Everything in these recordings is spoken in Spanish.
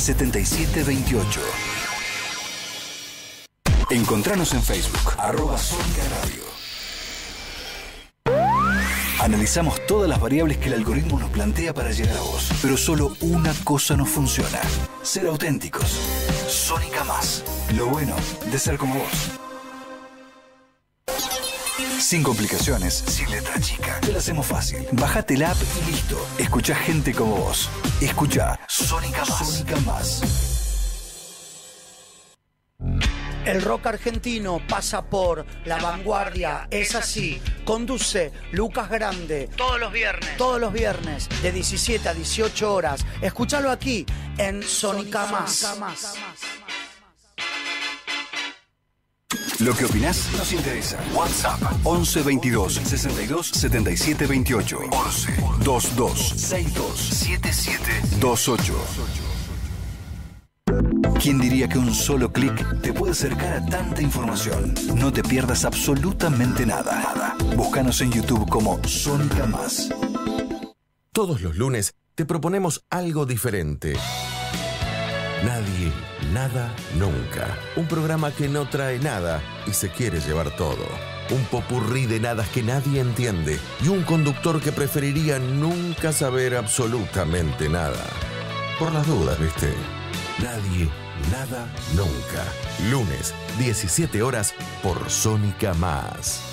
7728. Encontranos en Facebook, arroba Sónica Radio. Analizamos todas las variables que el algoritmo nos plantea para llegar a vos, pero solo una cosa no funciona. Ser auténticos. Sónica Más. Lo bueno de ser como vos. Sin complicaciones, sin letra chica. Te la hacemos fácil. Bajate la app y listo. Escucha gente como vos. Escucha Sónica Más. Sónica Más. El rock argentino pasa por La Vanguardia, es así. Conduce Lucas Grande. Todos los viernes. Todos los viernes, de 17 a 18 horas. Escúchalo aquí, en Sónica Más. Lo que opinás nos interesa. WhatsApp 11 22 62 77 28 11 22 62 77 28. ¿Quién diría que un solo clic te puede acercar a tanta información? No te pierdas absolutamente nada. Búscanos en YouTube como Sónica Más. Todos los lunes te proponemos algo diferente. Nadie, nada, nunca. Un programa que no trae nada y se quiere llevar todo. Un popurrí de nadas que nadie entiende y un conductor que preferiría nunca saber absolutamente nada. Por las dudas, ¿viste? Nadie, nada, nunca. Lunes, 17 horas por Sónica Más.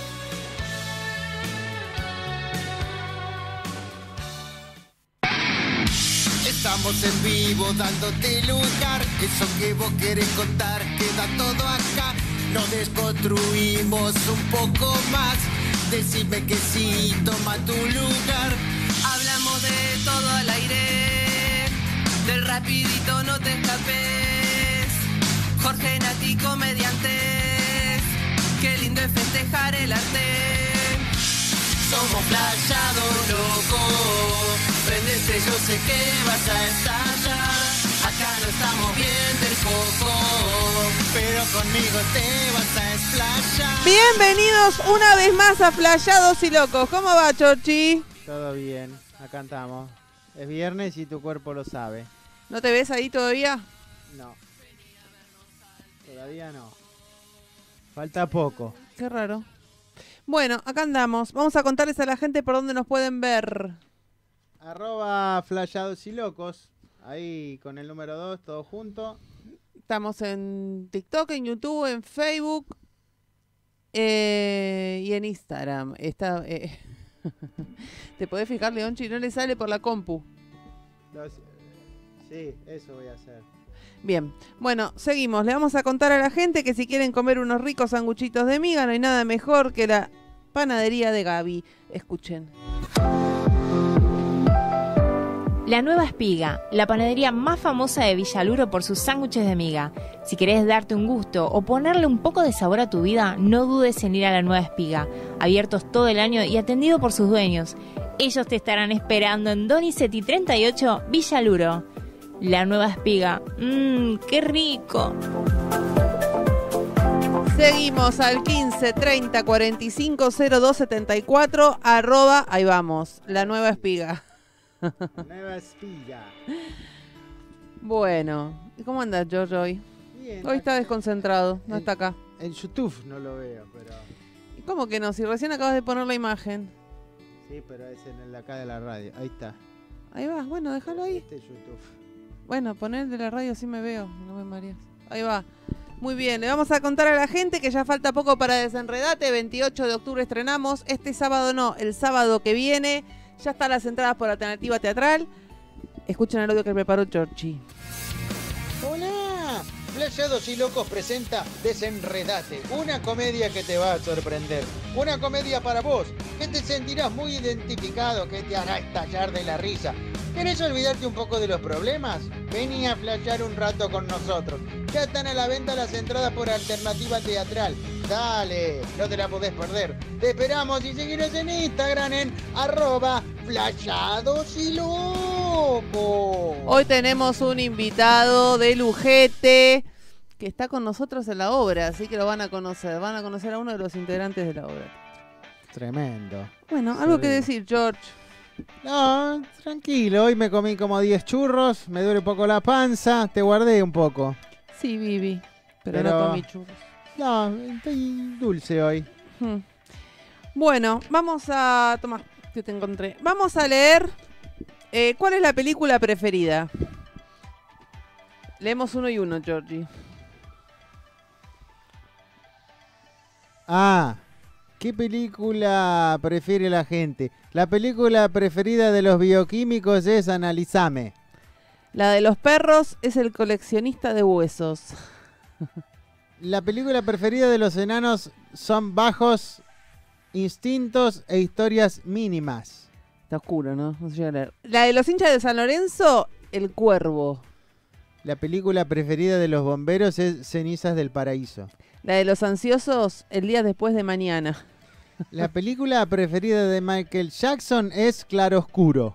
Estamos en vivo dándote lugar. Eso que vos querés contar queda todo acá. Nos desconstruimos un poco más. Decime que sí, toma tu lugar. Hablamos de todo al aire, del rapidito no te escapes. Jorge Nati, comediantes, qué lindo es festejar el arte. Somos playados locos, prendete, yo sé que vas a estallar. Acá no estamos bien del coco, Pero conmigo te vas a explayar. Bienvenidos una vez más a Flayados y Locos. ¿Cómo va, Chochi? Todo bien, acá estamos. Es viernes y tu cuerpo lo sabe. ¿No te ves ahí todavía? No. Todavía no. Falta poco. Qué raro. Bueno, acá andamos. Vamos a contarles a la gente por dónde nos pueden ver. Arroba flashados y locos. Ahí con el número 2, todo junto. Estamos en TikTok, en YouTube, en Facebook eh, y en Instagram. Está, eh, Te podés fijar, Leonchi, no le sale por la compu. Los- sí, eso voy a hacer. Bien, bueno, seguimos. Le vamos a contar a la gente que si quieren comer unos ricos sanguchitos de miga, no hay nada mejor que la panadería de Gaby. Escuchen. La Nueva Espiga, la panadería más famosa de Villaluro por sus sándwiches de miga. Si querés darte un gusto o ponerle un poco de sabor a tu vida, no dudes en ir a la Nueva Espiga. Abiertos todo el año y atendido por sus dueños. Ellos te estarán esperando en Donizetti 38, Villaluro. La Nueva Espiga. Mmm, qué rico. Seguimos al 15 30 45 02 74 arroba, ahí vamos, la nueva espiga. Nueva espiga. Bueno, ¿y cómo andas, George, hoy? Bien, Hoy está desconcentrado, no en- está acá. En YouTube no lo veo, pero. ¿Y cómo que no? Si recién acabas de poner la imagen. Sí, pero es en el de acá de la radio. Ahí está. Ahí va, bueno, déjalo ahí. Este es YouTube. Bueno, poner de la radio así me veo, no me mareas. Ahí va. Muy bien, le vamos a contar a la gente que ya falta poco para Desenredate. 28 de octubre estrenamos. Este sábado no, el sábado que viene. Ya están las entradas por alternativa teatral. Escuchen el audio que preparó Georgie. Hola, Flashados y Locos presenta Desenredate, una comedia que te va a sorprender. Una comedia para vos, que te sentirás muy identificado, que te hará estallar de la risa. ¿Querés olvidarte un poco de los problemas? Vení a flashear un rato con nosotros. Ya están a la venta las entradas por alternativa teatral. Dale, no te la podés perder. Te esperamos y seguirás en Instagram en arroba flashados y locos. Hoy tenemos un invitado de Lujete que está con nosotros en la obra, así que lo van a conocer. Van a conocer a uno de los integrantes de la obra. Tremendo. Bueno, algo que decir, George. No, tranquilo. Hoy me comí como 10 churros, me duele un poco la panza, te guardé un poco. Sí, Vivi. Pero, Pero- no comí churros. No, estoy dulce hoy. Hmm. Bueno, vamos a. Toma, que te encontré. Vamos a leer. eh, ¿Cuál es la película preferida? Leemos uno y uno, Georgie. Ah, ¿qué película prefiere la gente? La película preferida de los bioquímicos es Analizame. La de los perros es el coleccionista de huesos. La película preferida de los enanos son bajos instintos e historias mínimas. Está oscuro, ¿no? No a leer. La de los hinchas de San Lorenzo, el cuervo. La película preferida de los bomberos es Cenizas del Paraíso. La de los ansiosos, el día después de mañana. La película preferida de Michael Jackson es Claroscuro.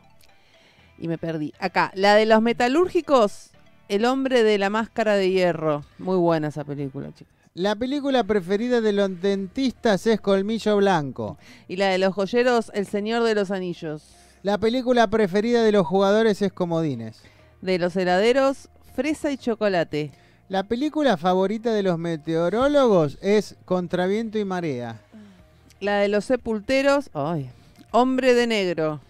Y me perdí. Acá, la de los metalúrgicos, el hombre de la máscara de hierro. Muy buena esa película, chicos. La película preferida de los dentistas es Colmillo Blanco. Y la de los joyeros, el señor de los anillos. La película preferida de los jugadores es Comodines. De los heladeros, fresa y chocolate. La película favorita de los meteorólogos es Contraviento y Marea. La de los sepulteros, ay, hombre de negro.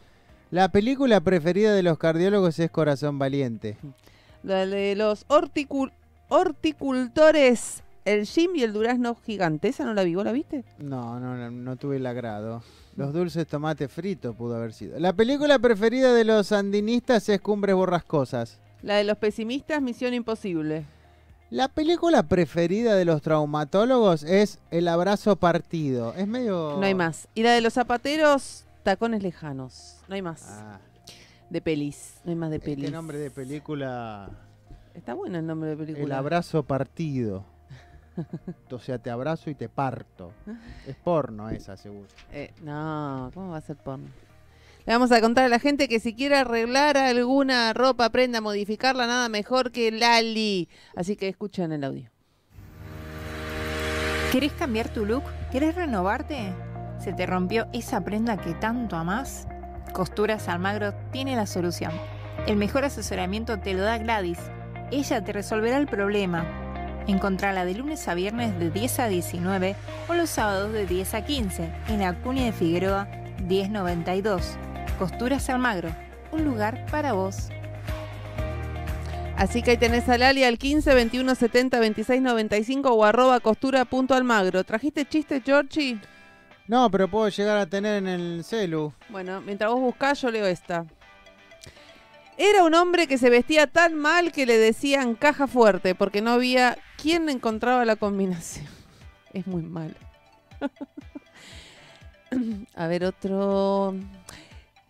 La película preferida de los cardiólogos es Corazón Valiente. La de los horticul- horticultores, el Jim y el durazno gigante. ¿Esa no la vi? ¿Vos la viste? No, no, no, no tuve el agrado. Los dulces tomates fritos pudo haber sido. La película preferida de los sandinistas es Cumbres Borrascosas. La de los pesimistas, Misión Imposible. La película preferida de los traumatólogos es El abrazo partido. Es medio... No hay más. Y la de los zapateros, tacones lejanos. No hay más. Ah, De pelis. No hay más de este pelis. nombre de película... Está bueno el nombre de película. El abrazo partido. O sea, te abrazo y te parto. Es porno esa, seguro. Eh, no, ¿cómo va a ser porno? Le vamos a contar a la gente que si quiere arreglar alguna ropa, prenda, modificarla, nada mejor que Lali. Así que escuchen el audio. ¿Querés cambiar tu look? ¿Querés renovarte? ¿Se te rompió esa prenda que tanto amás? Costuras Almagro tiene la solución. El mejor asesoramiento te lo da Gladys. Ella te resolverá el problema. Encontrala de lunes a viernes de 10 a 19 o los sábados de 10 a 15 en Acuña de Figueroa 1092. Costuras Almagro, un lugar para vos. Así que ahí tenés a Lali al 15 21 70 26 95 o arroba costura punto almagro. ¿Trajiste chiste, Georgie? No, pero puedo llegar a tener en el celu. Bueno, mientras vos buscás, yo leo esta. Era un hombre que se vestía tan mal que le decían caja fuerte porque no había quien encontraba la combinación. Es muy malo. A ver, otro.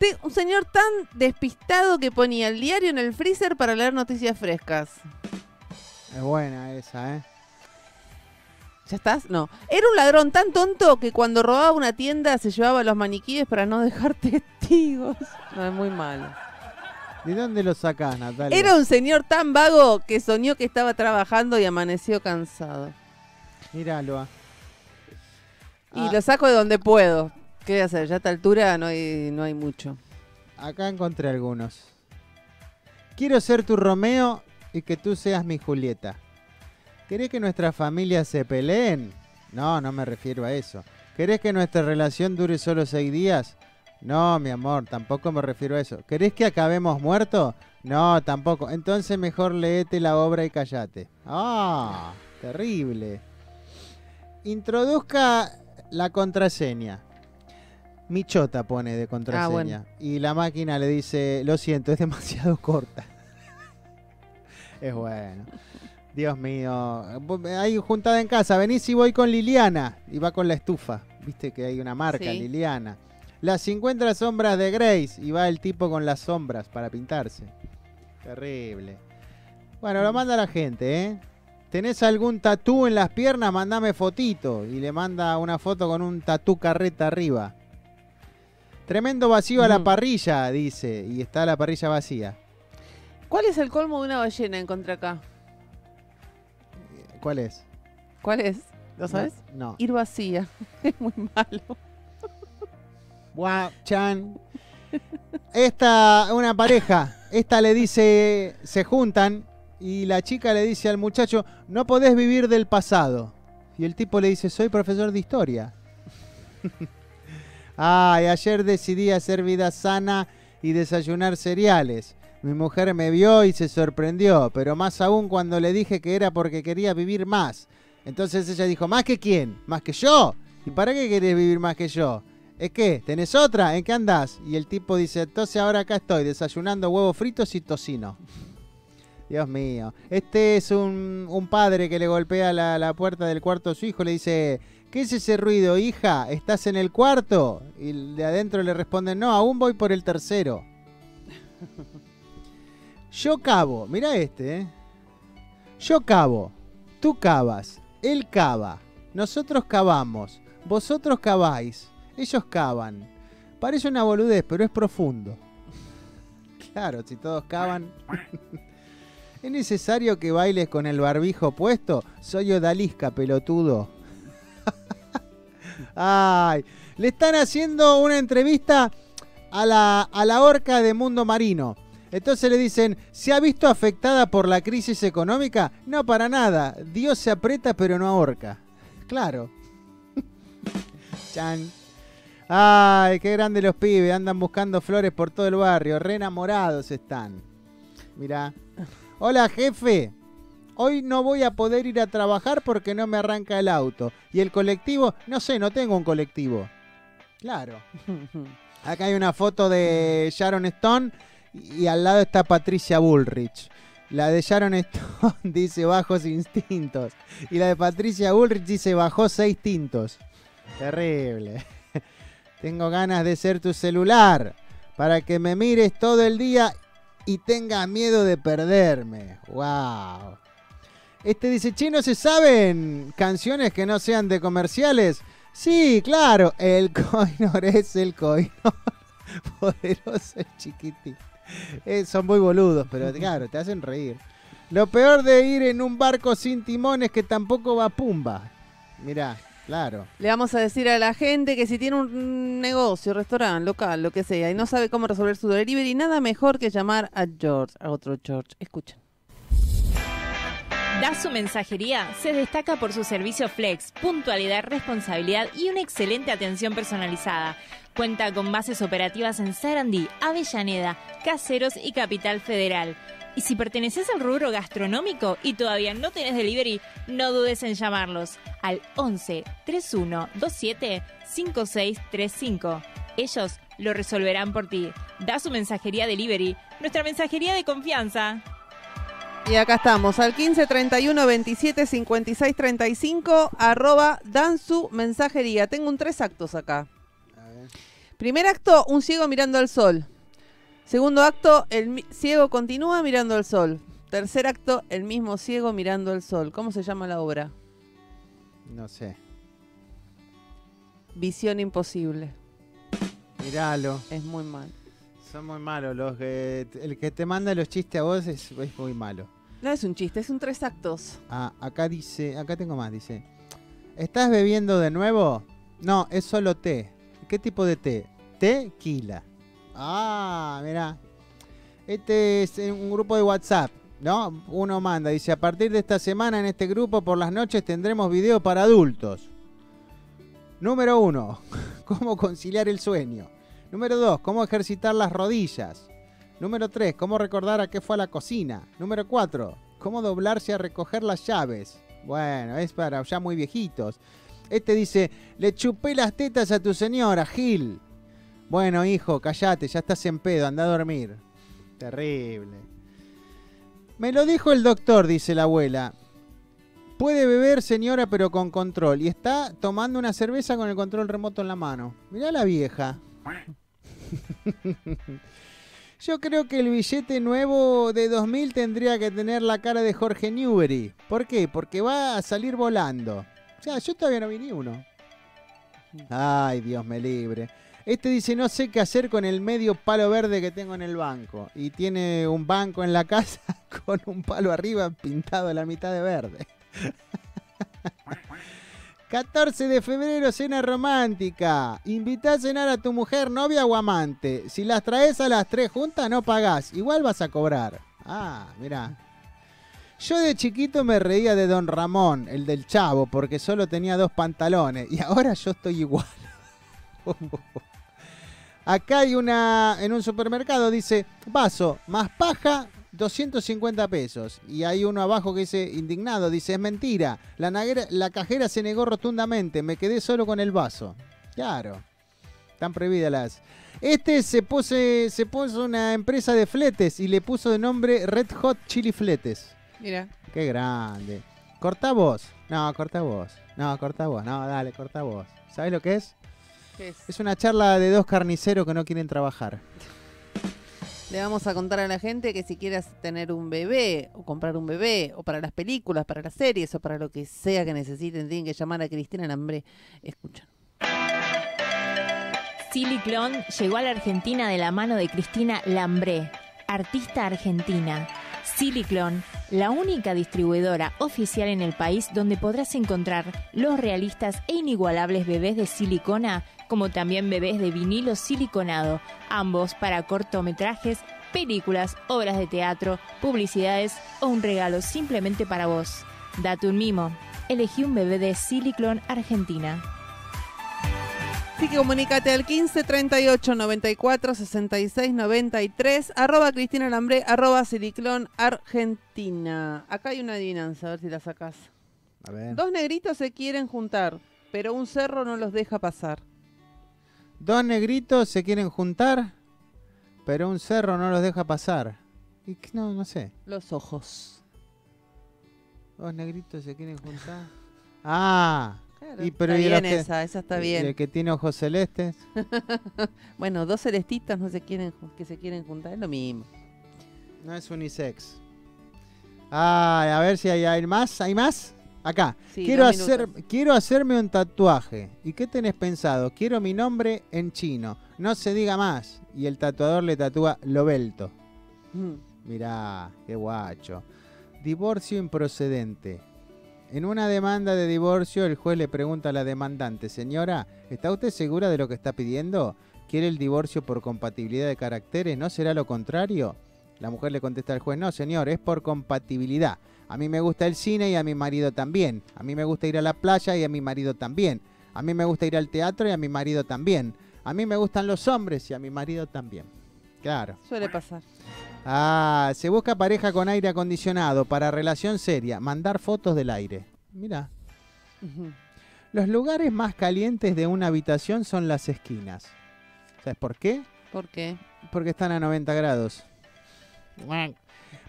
Te- un señor tan despistado que ponía el diario en el freezer para leer noticias frescas. Es buena esa, ¿eh? ¿Ya estás? No. Era un ladrón tan tonto que cuando robaba una tienda se llevaba los maniquíes para no dejar testigos. No, es muy malo. ¿De dónde lo sacás, Natalia? Era un señor tan vago que soñó que estaba trabajando y amaneció cansado. Míralo. ah. Y lo saco de donde puedo. ¿Qué voy a hacer? Ya a esta altura no hay, no hay mucho. Acá encontré algunos. Quiero ser tu Romeo y que tú seas mi Julieta. ¿Querés que nuestras familias se peleen? No, no me refiero a eso. ¿Querés que nuestra relación dure solo seis días? No, mi amor, tampoco me refiero a eso. ¿Querés que acabemos muertos? No, tampoco. Entonces mejor leete la obra y callate. Ah, terrible. Introduzca la contraseña. Michota pone de contraseña. Ah, bueno. Y la máquina le dice, lo siento, es demasiado corta. es bueno. Dios mío. Hay juntada en casa. Venís y voy con Liliana. Y va con la estufa. Viste que hay una marca, Sí. Liliana. Las 50 sombras de Grace. Y va el tipo con las sombras para pintarse. Terrible. Bueno, lo manda la gente, ¿eh? ¿Tenés algún tatú en las piernas? Mandame fotito. Y le manda una foto con un tatú carreta arriba. Tremendo vacío a la Mm. parrilla, dice. Y está la parrilla vacía. ¿Cuál es el colmo de una ballena? Encontré acá. ¿Cuál es? ¿Cuál es? ¿Lo sabes? No. no. Ir vacía. Es muy malo. Guau, Chan. Esta, una pareja, esta le dice, se juntan y la chica le dice al muchacho, no podés vivir del pasado. Y el tipo le dice, soy profesor de historia. Ay, ayer decidí hacer vida sana y desayunar cereales. Mi mujer me vio y se sorprendió, pero más aún cuando le dije que era porque quería vivir más. Entonces ella dijo, ¿más que quién? ¿Más que yo? ¿Y para qué querés vivir más que yo? ¿Es qué? ¿Tenés otra? ¿En qué andás? Y el tipo dice, entonces ahora acá estoy desayunando huevos fritos y tocino. Dios mío. Este es un, un padre que le golpea la, la puerta del cuarto a su hijo. Le dice, ¿qué es ese ruido, hija? ¿Estás en el cuarto? Y de adentro le responden, no, aún voy por el tercero. Yo cavo, mira este, ¿eh? Yo cavo, tú cavas, él cava, nosotros cavamos, vosotros caváis, ellos cavan. Parece una boludez, pero es profundo. Claro, si todos cavan. ¿Es necesario que bailes con el barbijo puesto? Soy odalisca, pelotudo. Ay, le están haciendo una entrevista a la, a la de Mundo Marino. Entonces le dicen, ¿se ha visto afectada por la crisis económica? No, para nada. Dios se aprieta pero no ahorca. Claro. Chan. Ay, qué grande los pibes. Andan buscando flores por todo el barrio. Re enamorados están. Mirá. Hola, jefe. Hoy no voy a poder ir a trabajar porque no me arranca el auto. ¿Y el colectivo? No sé, no tengo un colectivo. Claro. Acá hay una foto de Sharon Stone y al lado está Patricia Bullrich. La de Sharon Stone dice bajos instintos. Y la de Patricia Bullrich dice bajó seis tintos. Terrible. Tengo ganas de ser tu celular para que me mires todo el día y tengas miedo de perderme. ¡Wow! Este dice, che, ¿no se saben canciones que no sean de comerciales? Sí, claro, el coinor es el coinor. Poderoso el chiquitín. Eh, son muy boludos, pero claro, te hacen reír. Lo peor de ir en un barco sin timón es que tampoco va pumba. Mirá, claro. Le vamos a decir a la gente que si tiene un negocio, restaurante, local, lo que sea, y no sabe cómo resolver su delivery, nada mejor que llamar a George, a otro George. Escuchen. Da su mensajería se destaca por su servicio flex, puntualidad, responsabilidad y una excelente atención personalizada. Cuenta con bases operativas en Sarandí, Avellaneda, Caseros y Capital Federal. Y si perteneces al rubro gastronómico y todavía no tenés delivery, no dudes en llamarlos al 11 31 27 5635. Ellos lo resolverán por ti. Da su mensajería delivery, nuestra mensajería de confianza. Y acá estamos, al 15 31 27 56 35, arroba dan su mensajería. Tengo un tres actos acá. Primer acto, un ciego mirando al sol. Segundo acto, el ciego continúa mirando al sol. Tercer acto, el mismo ciego mirando al sol. ¿Cómo se llama la obra? No sé. Visión imposible. Miralo. Es muy mal. Son muy malos. Los que, el que te manda los chistes a vos es, es muy malo. No es un chiste, es un tres actos. Ah, acá dice, acá tengo más, dice. ¿Estás bebiendo de nuevo? No, es solo té. ¿Qué tipo de té? Tequila. Ah, mira. Este es un grupo de WhatsApp, ¿no? Uno manda, dice, a partir de esta semana en este grupo por las noches tendremos video para adultos. Número uno, cómo conciliar el sueño. Número dos, cómo ejercitar las rodillas. Número 3, cómo recordar a qué fue a la cocina. Número 4, cómo doblarse a recoger las llaves. Bueno, es para ya muy viejitos. Este dice, le chupé las tetas a tu señora, Gil. Bueno, hijo, callate, ya estás en pedo, anda a dormir. Terrible. Me lo dijo el doctor, dice la abuela. Puede beber, señora, pero con control. Y está tomando una cerveza con el control remoto en la mano. Mirá la vieja. Yo creo que el billete nuevo de 2000 tendría que tener la cara de Jorge Newbery. ¿Por qué? Porque va a salir volando. O sea, yo todavía no vi ni uno. Ay, Dios me libre. Este dice, no sé qué hacer con el medio palo verde que tengo en el banco. Y tiene un banco en la casa con un palo arriba pintado a la mitad de verde. 14 de febrero, cena romántica. Invita a cenar a tu mujer, novia o amante. Si las traes a las tres juntas, no pagás. Igual vas a cobrar. Ah, mira. Yo de chiquito me reía de Don Ramón, el del chavo, porque solo tenía dos pantalones. Y ahora yo estoy igual. Acá hay una, en un supermercado dice, vaso más paja, 250 pesos. Y hay uno abajo que dice, indignado, dice, es mentira. La, naguera- la cajera se negó rotundamente, me quedé solo con el vaso. Claro, están prohibidas las... Este se puso, se puso una empresa de fletes y le puso de nombre Red Hot Chili Fletes. Mira. Qué grande. Corta vos. No, corta vos. No, corta vos. No, dale, corta vos. ¿Sabes lo que es? ¿Qué es? Es una charla de dos carniceros que no quieren trabajar. Le vamos a contar a la gente que si quieres tener un bebé o comprar un bebé o para las películas, para las series o para lo que sea que necesiten, tienen que llamar a Cristina Lambré. Escuchan. Siliclon llegó a la Argentina de la mano de Cristina Lambré, artista argentina. Siliclon, la única distribuidora oficial en el país donde podrás encontrar los realistas e inigualables bebés de silicona, como también bebés de vinilo siliconado, ambos para cortometrajes, películas, obras de teatro, publicidades o un regalo simplemente para vos. Date un mimo. Elegí un bebé de Siliclon Argentina. Así que comunícate al 15 38 94 66 93, arroba Cristina Lambré, arroba Siliclón Argentina. Acá hay una adivinanza, a ver si la. A ver. Dos negritos se quieren juntar, pero un cerro no los deja pasar. Dos negritos se quieren juntar, pero un cerro no los deja pasar. Y no, no sé. Los ojos. Dos negritos se quieren juntar. Ah. Claro, y, pero está ¿y los bien que- esa, y. El que tiene ojos celestes. bueno, dos celestitas no se quieren, que se quieren juntar, es lo mismo. No es unisex. Ah, a ver si hay, hay más. ¿Hay más? Acá. Sí, quiero, hacer, quiero hacerme un tatuaje. ¿Y qué tenés pensado? Quiero mi nombre en chino. No se diga más. Y el tatuador le tatúa Lobelto. Mm. Mirá, qué guacho. Divorcio improcedente. En una demanda de divorcio, el juez le pregunta a la demandante, señora, ¿está usted segura de lo que está pidiendo? ¿Quiere el divorcio por compatibilidad de caracteres? ¿No será lo contrario? La mujer le contesta al juez, no, señor, es por compatibilidad. A mí me gusta el cine y a mi marido también. A mí me gusta ir a la playa y a mi marido también. A mí me gusta ir al teatro y a mi marido también. A mí me gustan los hombres y a mi marido también. Claro. Suele pasar. Ah, se busca pareja con aire acondicionado para relación seria. Mandar fotos del aire. Mira. Ujú. Los lugares más calientes de una habitación son las esquinas. ¿Sabes por qué? ¿Por qué? Porque están a 90 grados.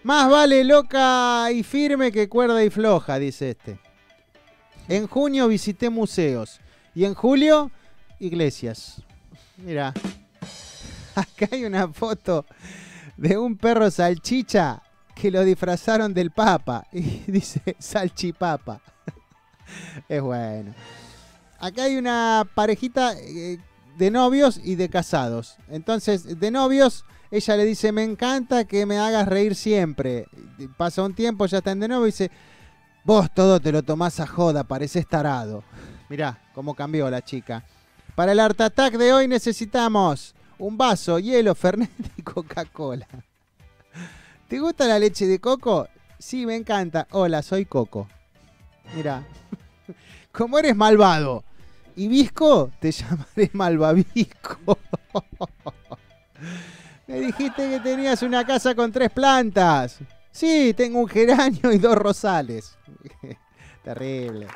Más vale loca y firme que cuerda y floja, dice este. En junio visité museos y en julio iglesias. Mira. Acá hay una foto de un perro salchicha que lo disfrazaron del papa y dice salchipapa. Es bueno. Acá hay una parejita eh, de novios y de casados. Entonces, de novios, ella le dice, me encanta que me hagas reír siempre. Pasa un tiempo, ya están de nuevo y dice, vos todo te lo tomás a joda, pareces tarado. Mirá cómo cambió la chica. Para el Art Attack de hoy necesitamos un vaso, hielo, Fernet y Coca-Cola. ¿Te gusta la leche de coco? Sí, me encanta. Hola, soy Coco. Mira, como eres malvado y visco, te llamaré malvavisco. Me dijiste que tenías una casa con tres plantas. Sí, tengo un geranio y dos rosales. Terrible.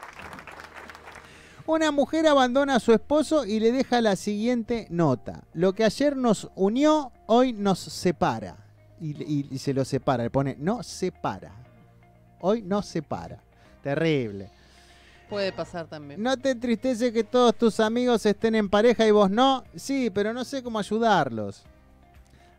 Una mujer abandona a su esposo y le deja la siguiente nota. Lo que ayer nos unió, hoy nos separa. Y, y- y se lo separa, le pone, no separa. Hoy no separa. Terrible. Puede pasar también. ¿No te entristece que todos tus amigos estén en pareja y vos no? Sí, pero no sé cómo ayudarlos.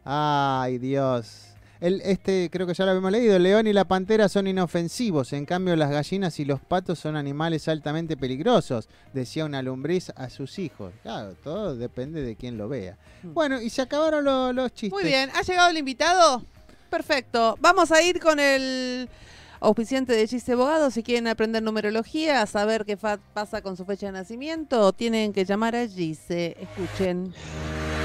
Ay, Dios. El, este creo que ya lo habíamos leído. El león y la pantera son inofensivos. En cambio, las gallinas y los patos son animales altamente peligrosos. Decía una lombriz a sus hijos. Claro, todo depende de quién lo vea. Bueno, y se acabaron lo- los chistes. Muy bien, ¿ha llegado el invitado? Perfecto. Vamos a ir con el auspiciante de Gise Bogado. Si quieren aprender numerología, saber qué pasa con su fecha de nacimiento, tienen que llamar a Gise. Escuchen.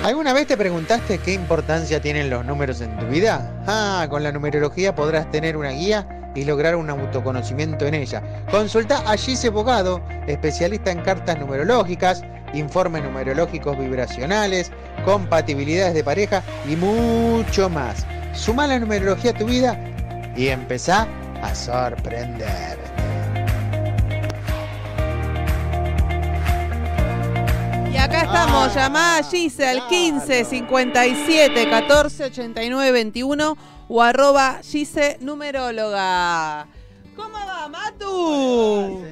¿Alguna vez te preguntaste qué importancia tienen los números en tu vida? Ah, con la numerología podrás tener una guía y lograr un autoconocimiento en ella. Consulta a Gise Bogado, especialista en cartas numerológicas, informes numerológicos vibracionales, compatibilidades de pareja y mucho más. Suma la numerología a tu vida y empezá a sorprender. Y acá estamos, llamá a Gise al 15 57 14 89 21 o arroba Gise Numeróloga. ¿Cómo va, Matu?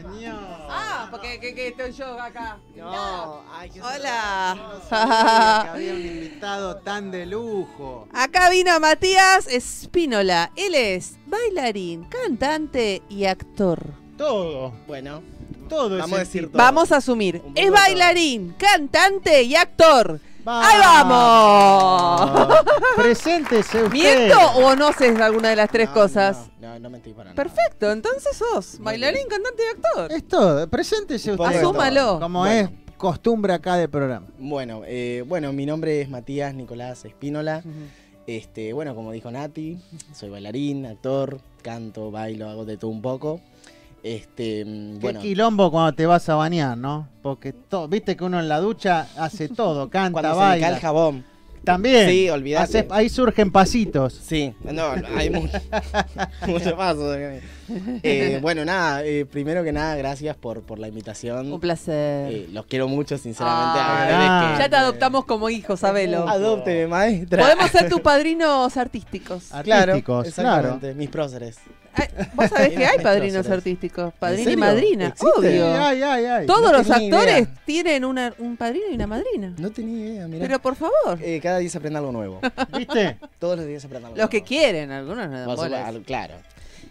Ah, porque que, que estoy yo acá. No, ay, que Hola. no sabía que había un invitado tan de lujo. Acá vino Matías Espínola. Él es bailarín, cantante y actor. Todo, Bueno, todo vamos a es decir todo. Vamos a asumir. Es bailarín, cantante y actor. ¡Vamos! ¡Ahí vamos! Preséntese usted. ¿Miento o no sé alguna de las tres No, cosas? No, no, no mentí para nada. Perfecto, entonces sos bailarín, cantante y actor. Es todo. Preséntese usted. Asúmalo. Como Bueno. es costumbre acá del programa. Bueno, eh, bueno, mi nombre es Matías Nicolás Espínola. Este, bueno, como dijo Nati, soy bailarín, actor, canto, bailo, hago de todo un poco. Este, mm, Qué bueno, quilombo cuando te vas a bañar, ¿no? Porque to- viste que uno en la ducha hace todo, canta, cuando se baila. cae el jabón. También. Sí, olvidate. Ahí surgen pasitos. Sí, no, hay mucho, mucho paso. Eh, bueno, nada, eh, primero que nada, gracias por, por la invitación. Un placer. Eh, los quiero mucho, sinceramente. Ah, que- ya te adoptamos como hijo, sabelo. Adópteme, maestra. Podemos ser tus padrinos artísticos. Claro, Artísticos, exactamente, mis próceres. Ay, Vos sabés que hay padrinos próceres. artísticos, ¿En padrino y madrina, ¿Existe? obvio. Ay, ay, ay. Todos no los actores idea. tienen una, un padrino y una madrina. No tenía idea, mira. Pero por favor, Eh, cada día se aprende algo nuevo. ¿Viste? Todos los días se aprende algo los que nuevo. quieren, algunos no dan Por bolas. supuesto, Claro.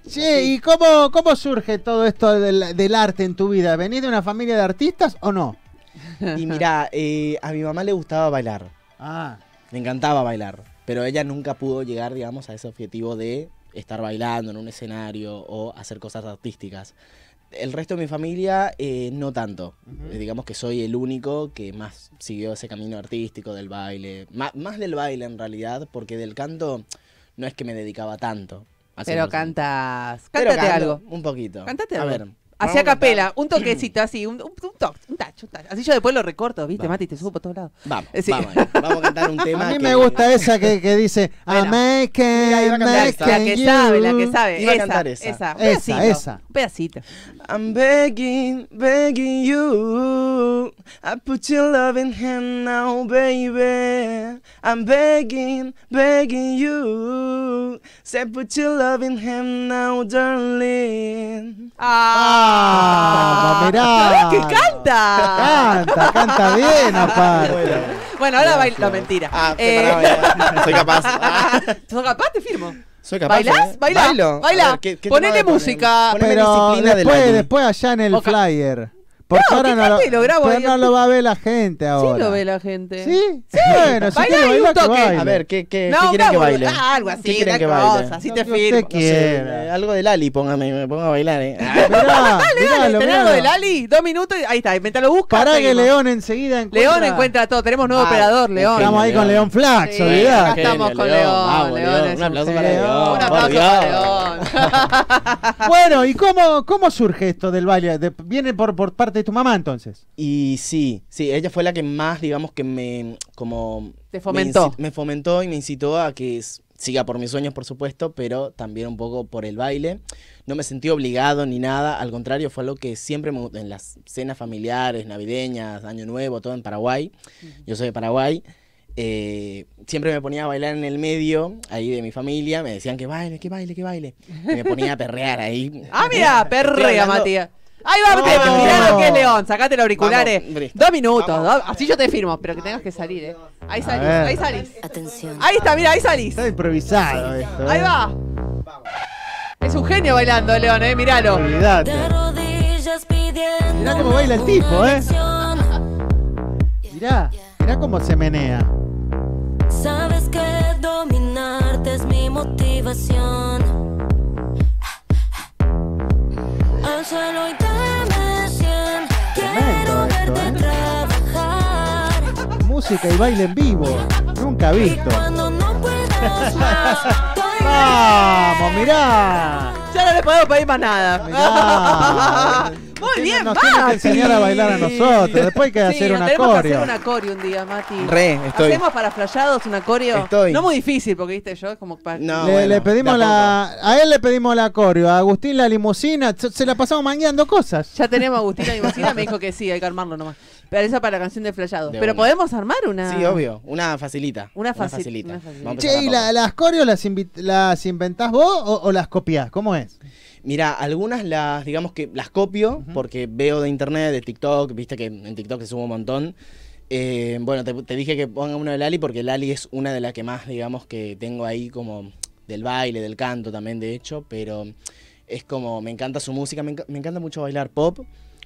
Che, ¿y cómo, cómo surge todo esto del, del arte en tu vida? ¿Venís de una familia de artistas o no? Y mira, eh, a mi mamá le gustaba bailar. Ah, Le encantaba bailar. Pero ella nunca pudo llegar, digamos, a ese objetivo de estar bailando en un escenario o hacer cosas artísticas. El resto de mi familia, eh, no tanto. Eh, digamos que soy el único que más siguió ese camino artístico del baile. Ma- más del baile, en realidad, porque del canto no es que me dedicaba tanto. A Pero 100%. cantas. Pero Cántate canto algo. Un poquito. Cántate A algo. ver. Así vamos a capela, un toquecito así, un, un, un toque, un tacho, un tacho. Así yo después lo recorto, ¿viste. Mati? Te subo por todos lados. Vamos, Sí. vamos, vamos a cantar un tema. a mí que- me gusta esa que, que dice Bueno. I'm making, Mira, iba a cantar esa. La que you". sabe, la que sabe. Iba a esa, cantar esa. esa. Un Esa, pedacito. esa. Un pedacito. I'm begging, begging you. I put your loving hand now, baby. I'm begging, begging you. Say, put your loving hand now, darling. Ah, mirá. ¿Sabés que canta? Canta, canta bien aparte. Bueno, ahora baila. No, mentira. Ah, Eh. Soy capaz. Ah, ¿Sos capaz? Te firmo. Soy capaz. ¿Bailás? ¿eh? Baila. Bailo. Baila. A ver, ¿qué- qué tema Ponele música. Poneme Pero disciplina de después, después allá en el flyer. Por No, ahora no lo, lo grabo pero no lo va a ver la gente ahora. Sí lo ve la gente. ¿Sí? Bueno, si Baila quiere bailar, que toque. baile. A ver, ¿qué, qué, No, ¿qué quieren que baile? ah, algo ¿Qué así, quieren una que baile? cosa, así te firmo. No sé, eh, algo de Lali, póngame, me pongo a bailar, eh. Mirá, Dale, dale, ¿tenés algo de Lali? Dos minutos y ahí está. Mientras lo busca. Pará que. León enseguida encuentra... León encuentra todo. Tenemos nuevo Ah, operador, León. Estamos ahí con León Flax, Sí, olvidá. acá estamos con León. León Un aplauso para León. Un aplauso para León. Bueno, ¿y cómo, surge esto del baile? ¿Viene por, por parte de tu mamá entonces? Y sí, sí, ella fue la que más, digamos, que me, como... Te me fomentó. inci- Me, fomentó y me incitó a que siga por mis sueños, por supuesto, pero también un poco por el baile. No me sentí obligado ni nada, al contrario, fue algo que siempre me, en las cenas familiares, navideñas, Año Nuevo, todo en Paraguay. Yo soy de Paraguay. eh, siempre me ponía a bailar en el medio, ahí de mi familia, me decían que baile, que baile, que baile. Y me ponía a perrear ahí. Ah, mira, perrea, Matías. Ahí va, No. mirá lo que es León. Sacate los auriculares. Vamos. Dos minutos. Vamos. así yo te firmo, pero que tengas que salir, ¿eh? Ahí salís, ahí salís. Atención. Ahí está, mira, ahí salís. Está improvisado esto. Ahí ¿eh? va. Es un genio bailando, León, ¿eh? Míralo. Olvidate. Mirá cómo baila el tipo, ¿eh? Mirá, mirá cómo se menea. Sabes que dominarte es mi motivación. Solo y dame cien. Tremendo Quiero esto, verte ¿eh? trabajar. Música y baile en vivo. Nunca visto. ¡Vamos, mirá! Ya no le podemos pedir más nada. Mirá. Muy bien, Nos tiene que Mati. enseñar a bailar a nosotros. Después hay que Sí, hacer una tenemos que hacer coreo. una coreo un día, Mati. Re, estoy. ¿Hacemos para flayados una coreo? Estoy. No muy difícil, porque viste yo, es como para... No, Le, bueno, le pedimos la, a él le pedimos la coreo, a Agustín la limusina, se la pasamos mangueando cosas. Ya tenemos a Agustina y Mocina, me dijo que sí, hay que armarlo nomás. Pero eso para la canción de Flayado. De Pero una. podemos armar una. Sí, obvio. Una facilita. Una faci- facilita. una facilita. Che, ¿y la- las coreos las, las inventás vos o, o las copiás? ¿Cómo es? Mira, algunas las, digamos que las copio porque veo de internet, de TikTok, viste que en TikTok se sube un montón. Eh, bueno, te, te dije que ponga uno de Lali porque Lali es una de las que más, digamos, que tengo ahí como del baile, del canto también, de hecho, pero es como, me encanta su música, me, me encanta mucho bailar pop,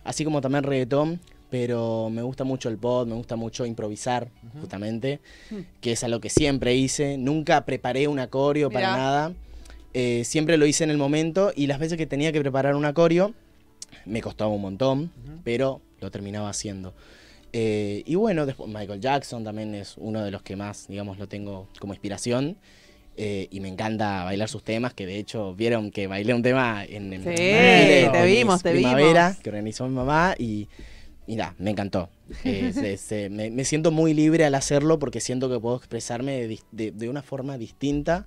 así como también reggaetón, pero me gusta mucho el pop, me gusta mucho improvisar, justamente, que es algo que siempre hice, nunca preparé un coreo para nada, eh, siempre lo hice en el momento y las veces que tenía que preparar un coreo me costaba un montón, pero lo terminaba haciendo. Eh, y bueno, después Michael Jackson también es uno de los que más, digamos, lo tengo como inspiración. eh, y me encanta bailar sus temas, que de hecho vieron que bailé un tema en el Sí, desfile te de vimos, Miss te Primavera, vimos. que organizó mi mamá y, y nada, me encantó. Eh, se- se- me, me siento muy libre al hacerlo porque siento que puedo expresarme de, dis- de- de una forma distinta